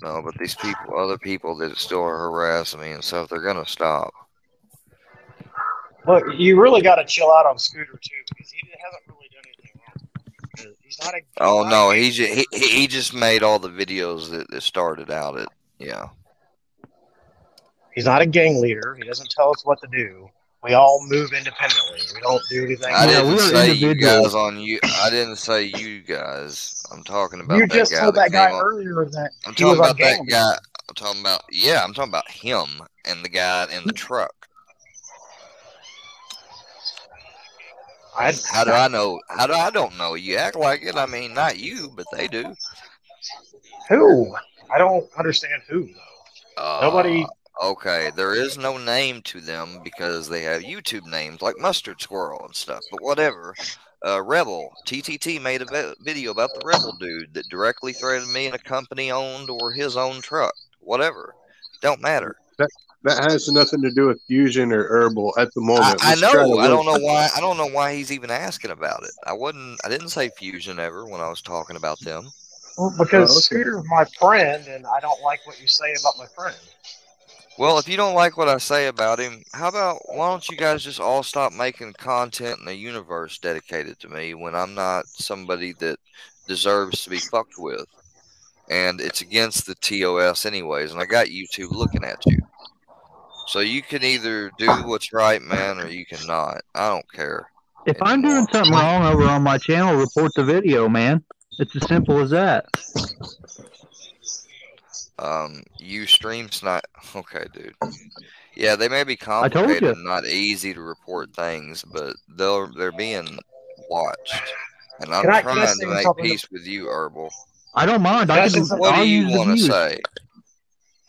No, but these people, other people that still are harassing me and stuff, they're gonna stop. Look, you really got to chill out on Scooter too, because he hasn't really done anything wrong. He's not a. Oh not no, a- he just he, he he just made all the videos that, that started out at yeah. He's not a gang leader. He doesn't tell us what to do. We all move independently. We don't do anything. I Yeah, didn't we are say you individuals. guys on you. I didn't say you guys. I'm talking about You that just guy told that that guy on. earlier that I'm he was talking on about that gang. guy. I'm talking about yeah. I'm talking about him and the guy in the truck. I, How do I know? How do I don't know? You act like it. I mean, not you, but they do. who? I don't understand who though. Uh, Nobody. Okay, there is no name to them because they have YouTube names like Mustard Squirrel and stuff. But whatever. Uh, Rebel TTT made a video about the Rebel dude that directly threatened me in a company owned or his own truck. Whatever, don't matter. That has nothing to do with fusion or herbal at the moment. I, I Let's try to know. I don't know why. I don't know why he's even asking about it. I wouldn't. I didn't say fusion ever when I was talking about them. Well, because Oh, okay. Scooter's my friend, and I don't like what you say about my friend. Well, if you don't like what I say about him, how about why don't you guys just all stop making content in the universe dedicated to me when I'm not somebody that deserves to be fucked with? And it's against the TOS anyways, and I got YouTube looking at you. So you can either do what's right, man, or you cannot. I don't care. If I'm doing something wrong over on my channel, report the video, man. It's as simple as that. Um, you stream snipe. Okay, dude. Yeah, they may be complicated and not easy to report things, but they're they're being watched. And I'm Can I- I trying to make something? peace with you, Herbal. I don't mind. I can, just- What I'll do you want to say?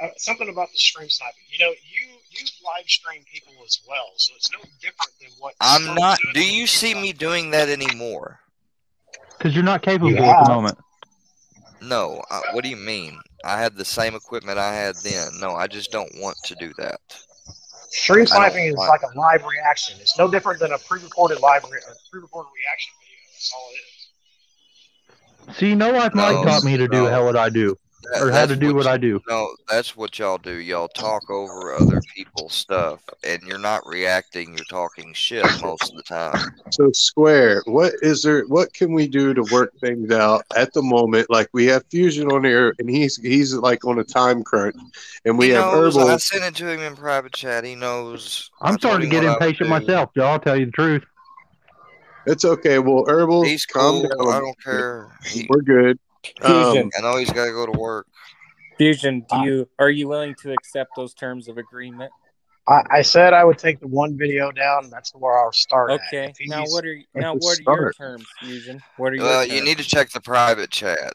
Uh, something about the stream sniping. You know, you you live stream people as well, so it's no different than what I'm not. Do you see me doing that anymore? Because you're not capable You at the moment. No. Uh, what do you mean? I had the same equipment I had then. No, I just don't want to do that. Stream I sniping is want- like a live reaction. It's no different than a pre-recorded live re- a pre-recorded reaction video. That's all it is. See, no life Mike No, taught me to do no. hell what I do, That- or how to do what you- I do. No, that's what y'all do. Y'all talk over other people's stuff, and you're not reacting. You're talking shit most of the time. So Square, what is there? What can we do to work things out at the moment? Like we have fusion on here, and he's he's like on a time crunch, and we he have knows. herbal. I sent it to him in private chat. He knows. I I'm starting to get what I would impatient myself, y'all. I'll tell you the truth. It's okay. Well, herbal, He's calm cool. down. I don't care. He, We're good. Fusion. Um, I know he's got to go to work. Fusion, do you are you willing to accept those terms of agreement? I, I said I would take the one video down. That's where I'll start. at. Okay. If Now he's- what are That's now what are your terms, Fusion? What are your Uh, terms? you need to check the private chat,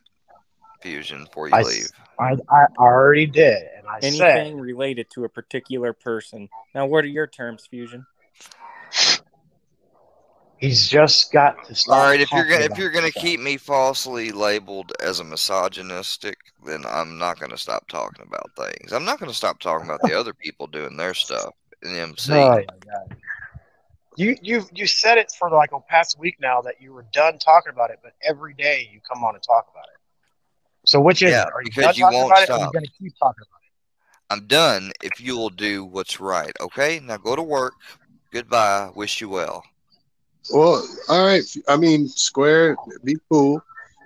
Fusion, before you I, leave. I, I already did, and I anything said related to a particular person. Now what are your terms, Fusion? He's just got to stop. All right, if you're gonna if you're gonna stuff. keep me falsely labeled as a misogynistic, then I'm not gonna stop talking about things. I'm not gonna stop talking about the other people doing their stuff in the MC. Oh, my God. You you you said it for like a past week now that you were done talking about it, but every day you come on and talk about it. So which is Yeah, it? Are you done you talking won't about it, or are you stop. going to keep talking about it? I'm done if you'll do what's right. Okay, now go to work. Goodbye. Wish you well. Well, all right. I mean, Square, be cool.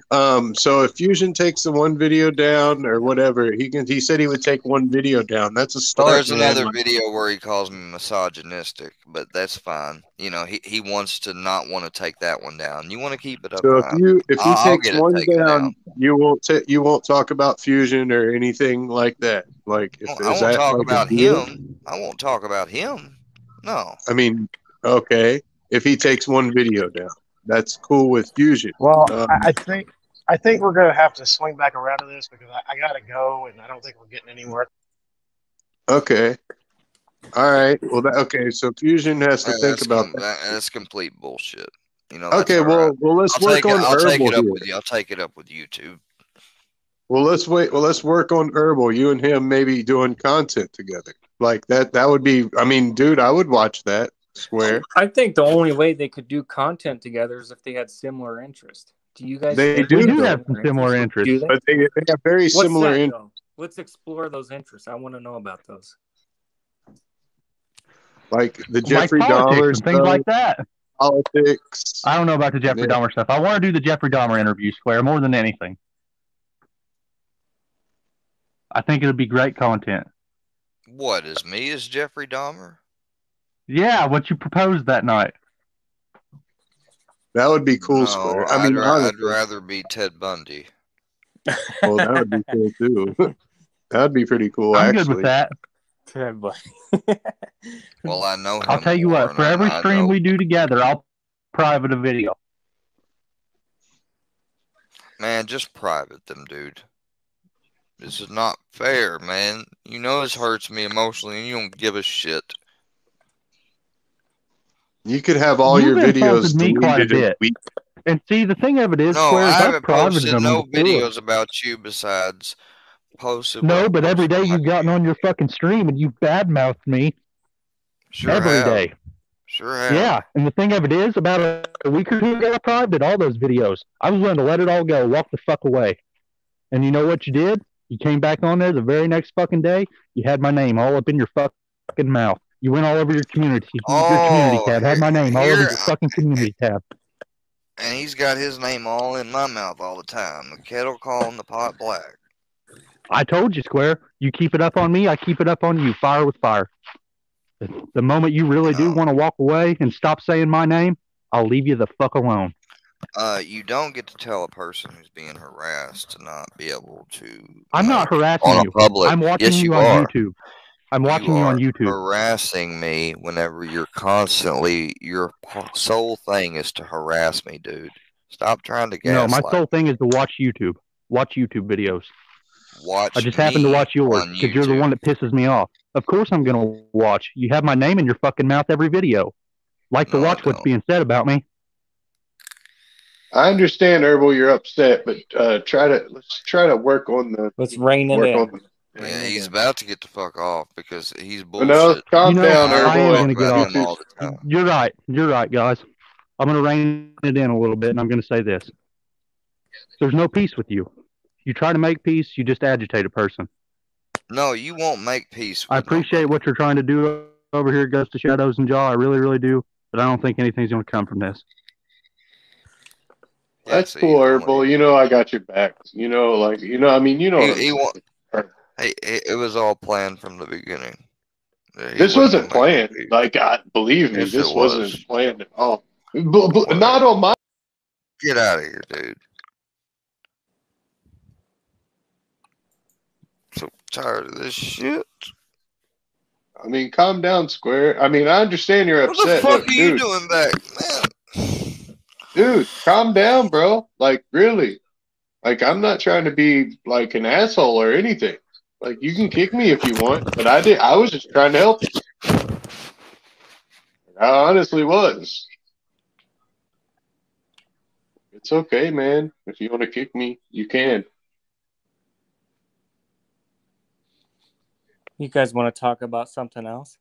Um, so if Fusion takes the one video down or whatever, he can. He said he would take one video down. That's a Well, start. there's man. another video where he calls me misogynistic, but that's fine. You know, he, he wants to not want to take that one down. You want to keep it up. So if you if he I'll- takes one down, down. you won't ta- you won't talk about Fusion or anything like that. Like if I is won't talk like about him. I won't talk about him. No. I mean, okay, if he takes one video down, that's cool with Fusion. Well, Um, I, I think I think we're going to have to swing back around to this because I, I got to go, and I don't think we're getting anywhere. Okay. All right. Well, that, okay. So Fusion has to Uh, think about com- that. that- that's complete bullshit. You know. Okay. Well, right. well, let's I'll work take it. on I'll take it up here. with you. I'll take it up with YouTube. Well, let's wait. Well, let's work on herbal. You and him maybe doing content together. Like that. That would be. I mean, dude, I would watch that. Swear. I think the only way they could do content together is if they had similar interest. Do you guys? They do do have similar Do interests. they? But they, they have very What's similar. that In. Let's explore those interests. I want to know about those. like the Jeffrey politics Dahmer things like that. politics. I don't know about the Jeffrey Yeah. Dahmer stuff. I want to do the Jeffrey Dahmer interview, Square, more than anything. I think it would be great content. What is me as Jeffrey Dahmer? Yeah, what you proposed that night. That would be cool. No, Square. I'd, I mean, ra- I'd rather be Ted Bundy. well, that would be cool too. That'd be pretty cool, I'm actually. good with that. Ted Bundy. Well, I know him. I'll tell you what, for every I stream know- we do together, I'll private a video. Man, just private them, dude. This is not fair, man. You know this hurts me emotionally, and you don't give a shit. You could have all You've your videos me quite a deleted a week. And see, the thing of it is, No, Square, I I've haven't posted no before. videos about you besides posted. No, but every day you've gotten on your fucking stream and you've badmouthed me Sure every have. day. Sure have. Yeah, and the thing of it is, about a, a week or two ago, I privated all those videos. I was willing to let it all go, walk the fuck away. And you know what you did? You came back on there the very next fucking day. You had my name all up in your fucking mouth. You went all over your community, your community Oh, tab. Had my name all over your fucking community tab. And he's got his name all in my mouth all the time. The kettle calling the pot black. I told you, Square. You keep it up on me, I keep it up on you. Fire with fire. The- The moment you really do want to walk away and stop saying my name, I'll leave you the fuck alone. Uh, you don't get to tell a person who's being harassed to not be able to. I'm not harassing on you. public. I'm watching yes, you, you on. YouTube. I'm watching you, are on YouTube. harassing me whenever you're constantly your sole thing is to harass me, dude. Stop trying to get. No, my sole thing is to watch YouTube. Watch YouTube videos. Watch. I just happen to watch yours because you're the one that pisses me off. Of course I'm gonna watch. You have my name in your fucking mouth every video. Like to No, I watch what's being said about me. I understand, Herbal, you're upset, but uh, try to let's try to work on the Let's rein it work in. On. Yeah, he's about to get the fuck off because he's But uh, no, calm you know, down, I am gonna get off. All the time. You're right. You're right, guys. I'm gonna rein it in a little bit, and I'm gonna say this: There's no peace with you. You try to make peace, you just agitate a person. No, you won't make peace. I with appreciate what you're trying to do over here, Ghost of Shadows and Jaw. I really, really do. But I don't think anything's gonna come from this. That's cool, you Herbal. You know I got your back. You know, like you know, I mean, you know. He, he saying. Hey, it, it was all planned from the beginning. He This wasn't planned. Like, I believe me, Yes, this it wasn't planned at all. B- b- not on my. Get out of here, dude. So tired of this shit. I mean, calm down, Square. I mean, I understand you're What the fuck Look, are you doing back, man? dude, calm down, bro. Like, really. Like, I'm not trying to be like an asshole or anything. Like, you can kick me if you want, but I did. I was just trying to help you. I honestly was. It's okay, man. If you want to kick me, you can. You guys want to talk about something else?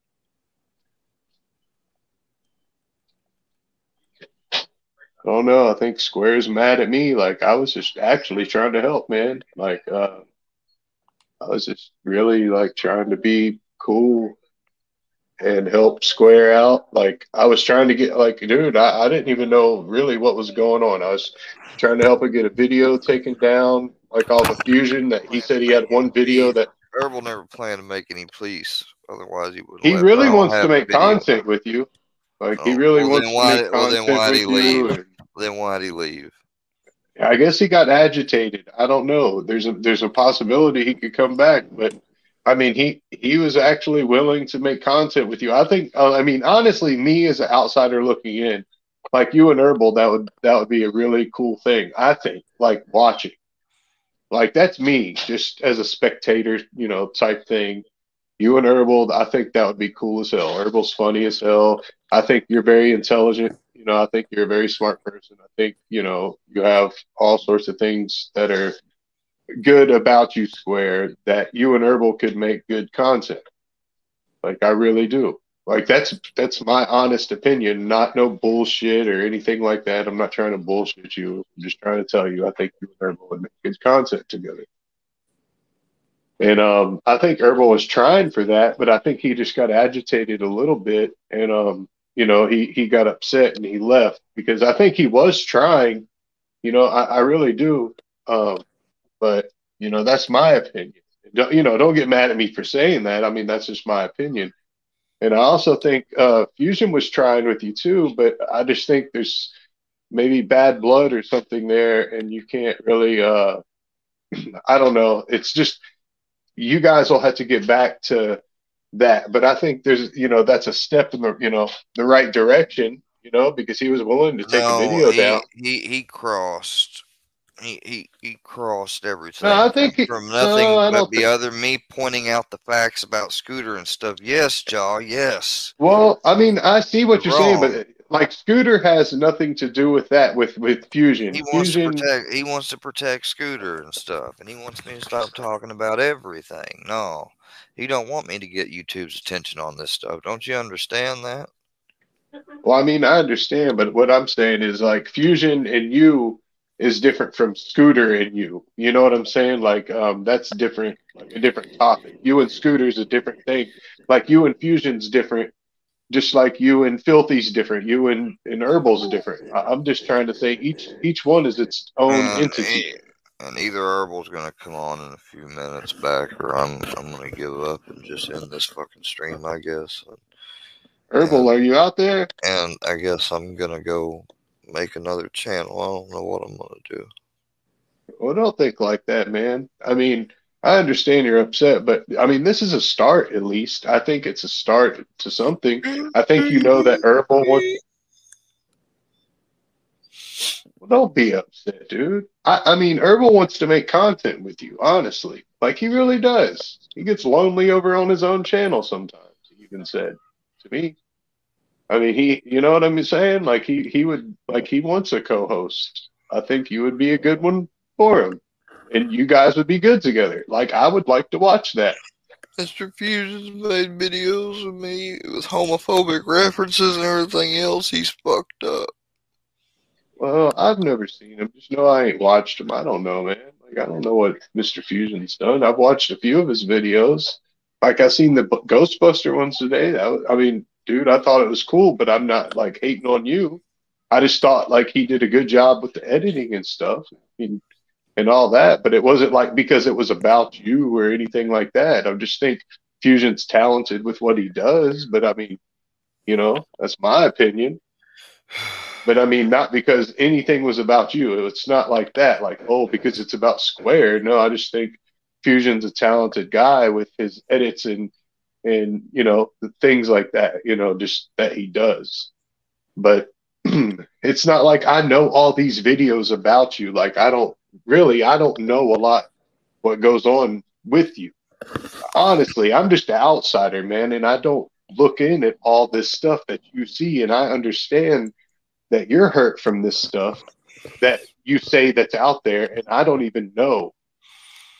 Oh no, I think Square's mad at me. Like I was just actually trying to help, man. Like uh I was just really like trying to be cool and help Square out. Like I was trying to get like dude, I, I didn't even know really what was going on. I was trying to help him get a video taken down, like all the fusion that he said he had one video that Herbal never planned to make any peace. Otherwise, he would. he really wants to make content with you. Like he Oh, really well, wants then to why- make well, then why'd with he you. leave? Then why'd he leave? I guess he got agitated. I don't know. There's a there's a possibility he could come back, but I mean he he was actually willing to make content with you. I think. Uh, I mean, honestly, me as an outsider looking in, like you and Herbal, that would that would be a really cool thing. I think, like watching, like that's me, just as a spectator, you know, type thing. You and Herbal, I think that would be cool as hell. Herbal's funny as hell. I think you're very intelligent. You know, I think you're a very smart person. I think, you know, you have all sorts of things that are good about you, Square, that you and Herbal could make good content. Like I really do. Like that's that's my honest opinion, not no bullshit or anything like that. I'm not trying to bullshit you. I'm just trying to tell you I think you and Herbal would make good content together. And um, I think Herbal was trying for that, but I think he just got agitated a little bit, and um, you know, he he got upset and he left because I think he was trying. You know, I, I really do. Um, but you know, that's my opinion. Don't, you know, don't get mad at me for saying that. I mean, that's just my opinion. And I also think uh, Fusion was trying with you too, but I just think there's maybe bad blood or something there, and you can't really. Uh, I don't know. It's just you guys will have to get back to that. But I think there's, you know, that's a step in the, you know, the right direction. You know, because he was willing to take No, a video he, down. he he crossed. He, he he crossed everything. No, I think he, from nothing no, but the think. other me pointing out the facts about Scooter and stuff. Yes, Jaw. Yes. Well, I mean, I see what you're saying, but like Scooter has nothing to do with that. With with Fusion, He wants to protect. He wants to protect Scooter and stuff, and he wants me to stop talking about everything. No, he don't want me to get YouTube's attention on this stuff. Don't you understand that? Well, I mean, I understand, but what I'm saying is like Fusion and you is different from Scooter and you. You know what I'm saying? Like, um, that's different, like a different topic. You and Scooter's a different thing. Like you and Fusion's different, just like you and Filthy's different. You and, and Herbal's different. I, I'm just trying to say each each one is its own And, entity. e- and either Herbal's gonna come on in a few minutes back, or I'm I'm gonna give up and just end this fucking stream, I guess. Herbal, are you out there? And I guess I'm gonna go make another channel. I don't know what I'm gonna do. Well, don't think like that, man. I mean, I understand you're upset, but I mean, this is a start at least. I think it's a start to something. I think you know that Herbal wants. Well, don't be upset, dude. I, I mean, Herbal wants to make content with you, honestly. Like he really does. He gets lonely over on his own channel sometimes, he even said to me. I mean, he, you know what I'm saying? Like he, he would, like he wants a co-host. I think you would be a good one for him, and you guys would be good together. Like I would like to watch that. Mr. Fusion's made videos with me with homophobic references and everything else. He's fucked up. Well, I've never seen him. Just know I ain't watched him. I don't know, man. Like I don't know what Mr. Fusion's done. I've watched a few of his videos. Like I seen the B- Ghostbuster ones today. That was, I mean, dude, I thought it was cool, but I'm not like hating on you. I just thought like he did a good job with the editing and stuff and, and all that. But it wasn't like because it was about you or anything like that. I just think Fusion's talented with what he does. But I mean, you know, that's my opinion. But I mean, not because anything was about you. It's not like that. Like, oh, because it's about Square. No, I just think Fusion's a talented guy with his edits and and you know things like that. You know, just that he does. But it's not like I know all these videos about you. Like I don't really, I don't know a lot what goes on with you. Honestly, I'm just an outsider, man, and I don't look in at all this stuff that you see, and I understand that you're hurt from this stuff that you say that's out there, and I don't even know.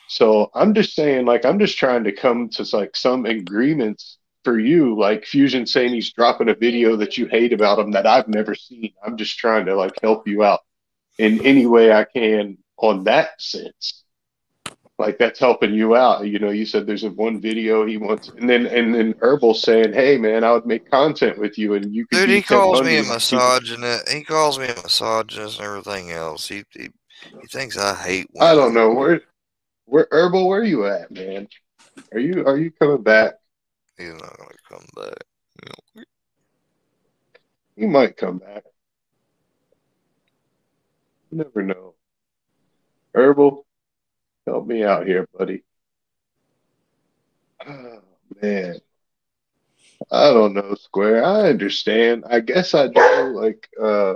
So I'm just saying, like, I'm just trying to come to like some agreements for you. Like Fusion saying he's dropping a video that you hate about him that I've never seen. I'm just trying to like help you out in any way I can on that sense. Like that's helping you out. You know, you said there's a one video he wants, and then and then Herbal saying, "Hey man, I would make content with you, and you could Dude, he calls me a misogynist. He calls me a misogynist and everything else. He he, he thinks I hate I don't know where where Herbal, where you at, man? Are you are you coming back? He's not gonna come back. You might come back. You never know. Herbal, help me out here, buddy. Oh man. I don't know, Square. I understand. I guess I do like uh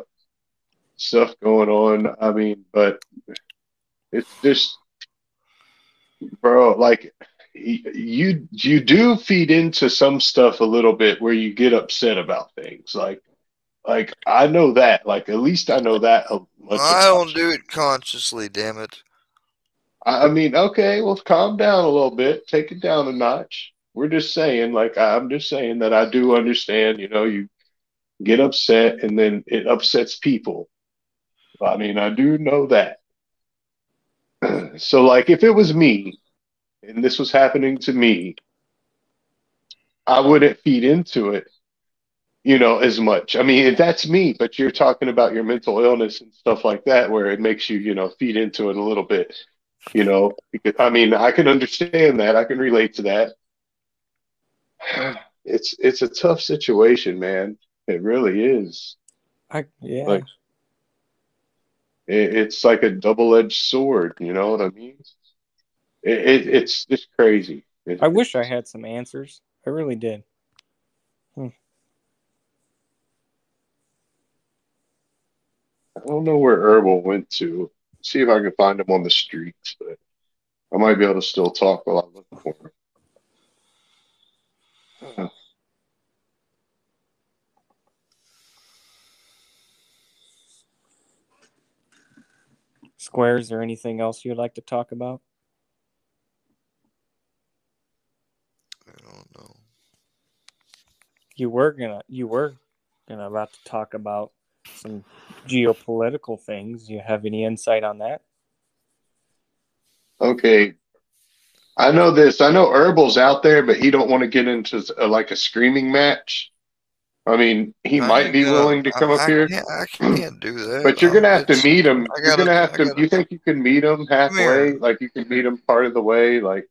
stuff going on. I mean, but it's just bro, like you you do feed into some stuff a little bit where you get upset about things. Like like I know that. Like at least I know that I don't do it consciously, damn it. I mean, okay, well, calm down a little bit, take it down a notch. We're just saying, like, I'm just saying that I do understand, you know, you get upset and then it upsets people. I mean, I do know that. So, like, if it was me and this was happening to me, I wouldn't feed into it, you know, as much. I mean, if that's me, but you're talking about your mental illness and stuff like that, where it makes you, you know, feed into it a little bit, you know, because I mean, I can understand that. I can relate to that. It's it's a tough situation, man. It really is. I yeah. Like it, it's like a double-edged sword, you know what I mean? It, it it's just crazy. It, I wish I had some answers. I really did. Hmm. I don't know where Herbal went to. See if I can find him on the streets, but I might be able to still talk while I look for him. Huh. Square, is anything else you'd like to talk about? I don't know. You were gonna you were gonna about to talk about some geopolitical things. You have any insight on that? Okay. I know this. I know Herbal's out there, but he don't want to get into a, like a screaming match. I mean, he I might be gonna- willing to come I, up I here, Can't, I can't do that. but you're Uh, gonna have to meet him. I You're gonna have to. gotta- You think you can meet him halfway? Like you can meet him part of the way, like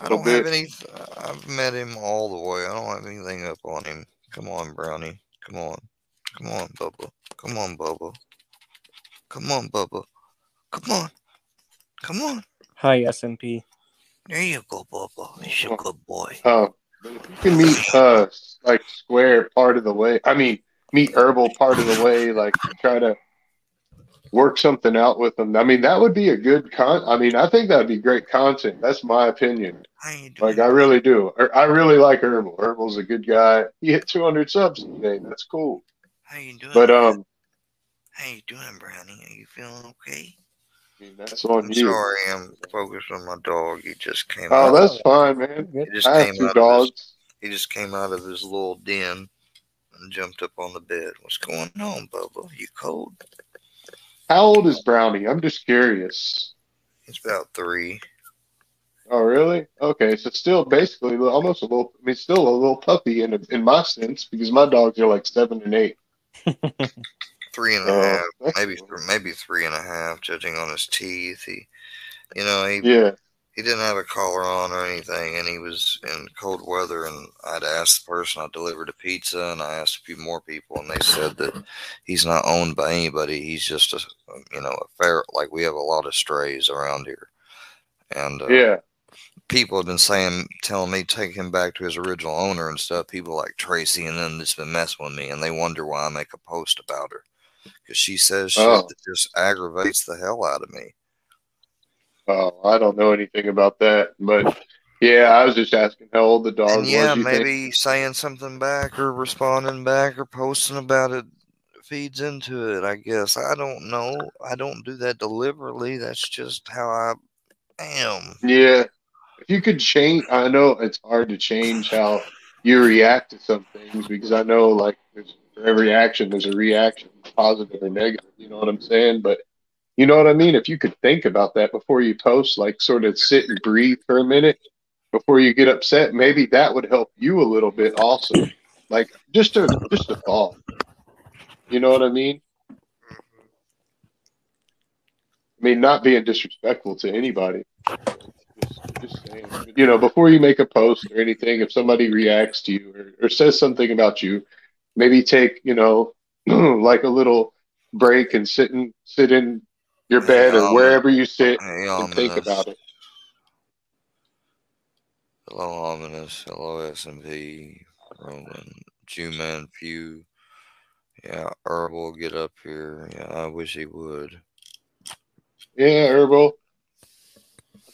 I don't have bit. any. I've met him all the way. I don't have anything up on him. Come on, Brownie. Come on. Come on, Bubba. Come on, Bubba. Come on, Bubba. Come on. Come on. Hi, SMP. There you go, Bubba. He's a good boy. Oh, if you can meet uh like Square part of the way. I mean, meet Herbal part of the way. Like try to work something out with them. I mean, that would be a good con. I mean, I think that'd be great content. That's my opinion. How you doing? Like I really do. Er- I really like Herbal. Herbal's a good guy. He hit 200 subs today. That's cool. How you doing? But um, How you doing, Brownie? Are you feeling okay? I mean, that's on I'm you. sorry. I'm focused on my dog. He just came Oh, out. that's fine, man. He just I have came two out of his, dogs. He just came out of his little den and jumped up on the bed. What's going on, Bubba? You cold? How old is Brownie? I'm just curious. He's about three. Oh, really? Okay, so still basically almost a little. I mean, still a little puppy in in my sense because my dogs are like seven and eight. Three and a Oh, half, maybe maybe three and a half, judging on his teeth. He, you know, he Yeah. he didn't have a collar on or anything, and he was in cold weather. And I'd asked the person I delivered a pizza, and I asked a few more people, and they said that he's not owned by anybody. He's just a, you know, a fair. Like we have a lot of strays around here, and uh, Yeah. People have been saying, telling me take him back to his original owner and stuff. People like Tracy and then that's been messing with me, and they wonder why I make a post about her because she says shit Oh. that just aggravates the hell out of me. Oh, I don't know anything about that, but yeah, I was just asking how old the dog And yeah, was. Think? maybe saying something back or responding back or posting about it feeds into it. I guess I don't know. I don't do that deliberately. That's just how I am. Yeah. If you could change, I know it's hard to change how you react to some things because I know, like, there's, for every action, there's a reaction, positive or negative. You know what I'm saying? But you know what I mean? If you could think about that before you post, like, sort of sit and breathe for a minute before you get upset, maybe that would help you a little bit also. Like, just a just a thought. You know what I mean? I mean, not being disrespectful to anybody. Just, just saying, you know, before you make a post or anything, if somebody reacts to you or, or says something about you, maybe take, you know, like a little break and sit in sit in your bed or wherever you sit and think about it. Hello, ominous. Hello, S and P. Roman, Jew-Man, Yeah, Herbal, get up here. Yeah, I wish he would. Yeah, Herbal.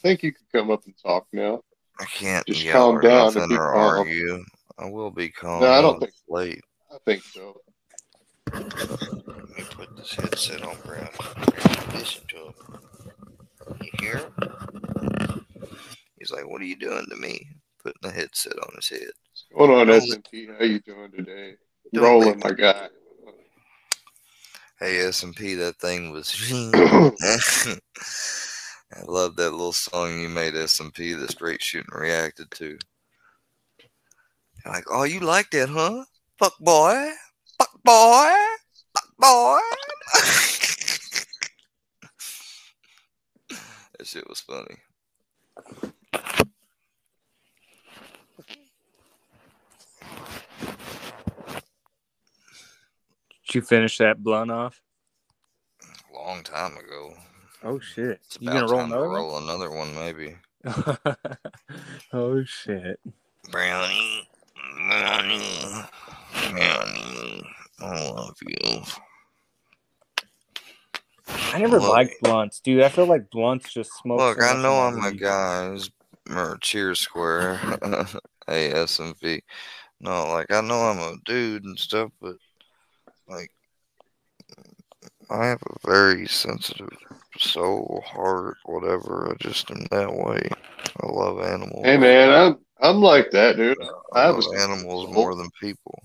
Think you can come up and talk now. I can't Just yell calm or down and nothing or calm. argue. I will be calm. No, I don't think it's late. I think so. Let me put this headset on, Brad. Listen to him. You hear him? He's like, "What are you doing to me?" Putting the headset on his head. Hold on, Don't SMP. How you doing today? Don't Rolling, my guy. Hey S and P, that thing was. I love that little song you made S and P that Straight Shooting reacted to. Like, oh, you like that, huh? Fuck boy, fuck boy, fuck boy. that shit was funny. Did you finish that blunt off? Long time ago. Oh shit! It's You gonna roll another one? roll another one, maybe. oh shit! Brownie, brownie, brownie. I love you. I never Look. liked blunts, dude. I feel like blunts just smoke. Look, I know I'm a guy who's or Cheers Square, ASMV. No, like I know I'm a dude and stuff, but like I have a very sensitive soul, heart, whatever. I just am that way. I love animals. Hey man, I'm I'm like that, dude. I I sensitive animals more than people.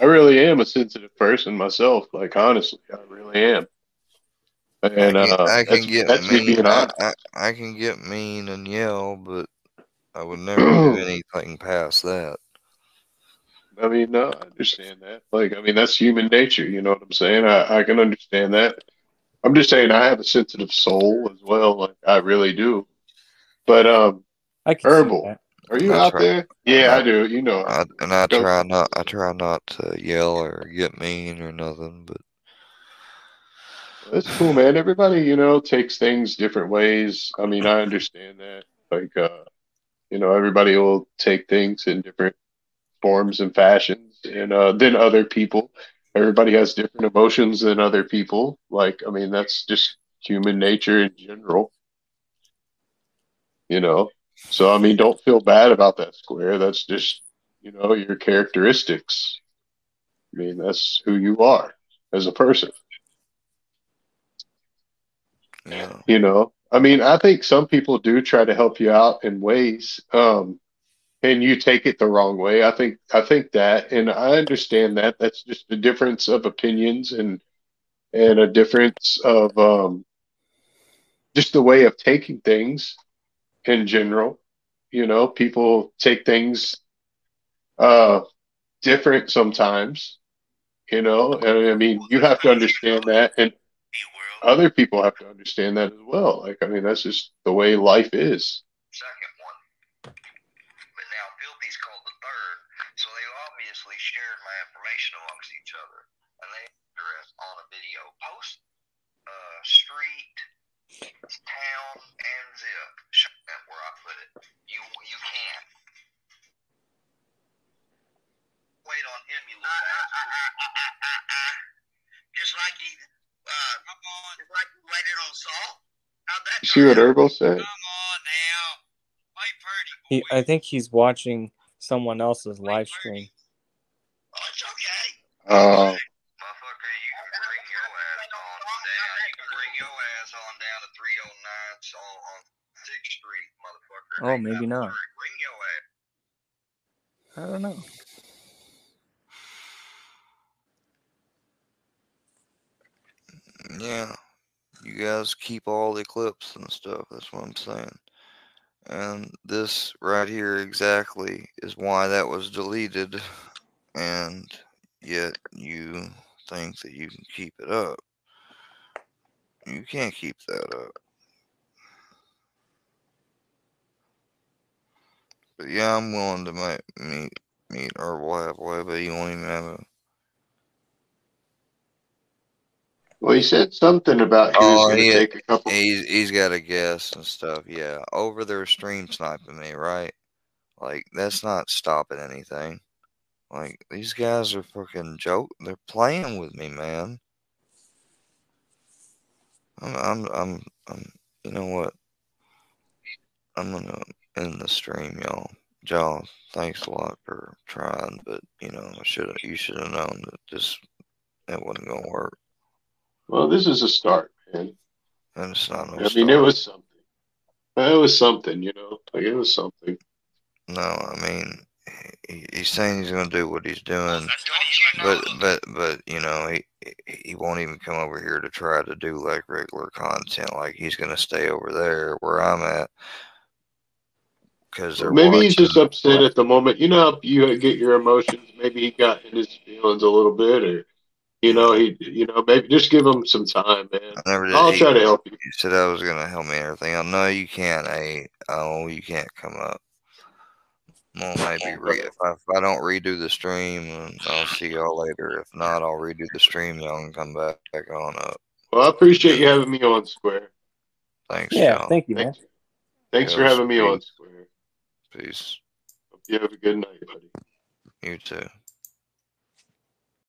I really am a sensitive person myself. Like honestly, I really am. And I can, uh, I can get mean. I. I, I can get mean and yell, but I would never do anything past that. I mean, no, I understand that. Like, I mean, that's human nature. You know what I'm saying? I, I can understand that. I'm just saying I have a sensitive soul as well. Like, I really do. But um, I can see herbal, are you I out try. there? Yeah, I, I do. You know, I, and I go. try not. I try not to yell or get mean or nothing. But That's cool, man. Everybody, you know, takes things different ways. I mean, I understand that. Like, uh, you know, everybody will take things in different forms and fashions, and uh, than other people. Everybody has different emotions than other people. Like, I mean, that's just human nature in general, you know. So, I mean, don't feel bad about that square. That's just, you know, your characteristics. I mean, that's who you are as a person. yeah, You know, I mean, I think some people do try to help you out in ways, um, and you take it the wrong way. I think, I think that, and I understand that. That's just a difference of opinions and and a difference of um, just the way of taking things in general. You know, people take things uh, different sometimes. You know, and I mean, you have to understand that, and other people have to understand that as well. Like, I mean, that's just the way life is. second one. But now Filthy's called the third, so they obviously shared my information amongst each other, and they address on a video. Post uh, street, town, and zip. Show them where I put it. You you can. Wait on him, you little bastard. Just like he, uh, just like he waited on Saul. How'd that see what Herbal said? Come on now. Wait Purdy, He, I think he's watching someone else's live stream. Oh, it's okay. Uh, Motherfucker, you can bring your ass on down. You can bring your ass on down to 309 on, on 6th Street, motherfucker. Oh, maybe not. Bring your ass. I don't know. Yeah, you guys keep all the clips and stuff. That's what I'm saying. And this right here exactly is why that was deleted. And yet you think that you can keep it up. You can't keep that up. But yeah, I'm willing to make, meet meet Herbal halfway, but you won't even have a. well, he said something about he was Oh, going to take a couple. he's he's got a guess and stuff. Yeah, over there stream sniping me, right? Like that's not stopping anything. Like these guys are fucking joke. They're playing with me, man. I'm I'm I'm, I'm you know what? I'm gonna end the stream, y'all. Y'all, thanks a lot for trying, but you know, I should you should have known that this it wasn't gonna work. Well, this is a start, man. And it's not no I mean, it was something. It was something, you know. Like it was something. No, I mean, he, he's saying he's gonna do what he's doing, but but but you know, he he won't even come over here to try to do like regular content. Like he's gonna stay over there where I'm at because they're Maybe he's just upset at the moment. You know, you get your emotions. Maybe he got in his feelings a little bit, or you know, he, you know, maybe just give him some time, man. I never did. I'll he, try to help you. he said I was gonna help me and everything. I know you can't. Hey, oh, you can't come up. Well, maybe re- if, I, if I don't redo the stream, I'll see y'all later. If not, I'll redo the stream. Y'all can come back, back on up. Well, I appreciate you having me on Square. Thanks, Yeah, y'all. thank you, man. Thanks, thanks for having me on. Square. Peace. Hope you have a good night, buddy. You too.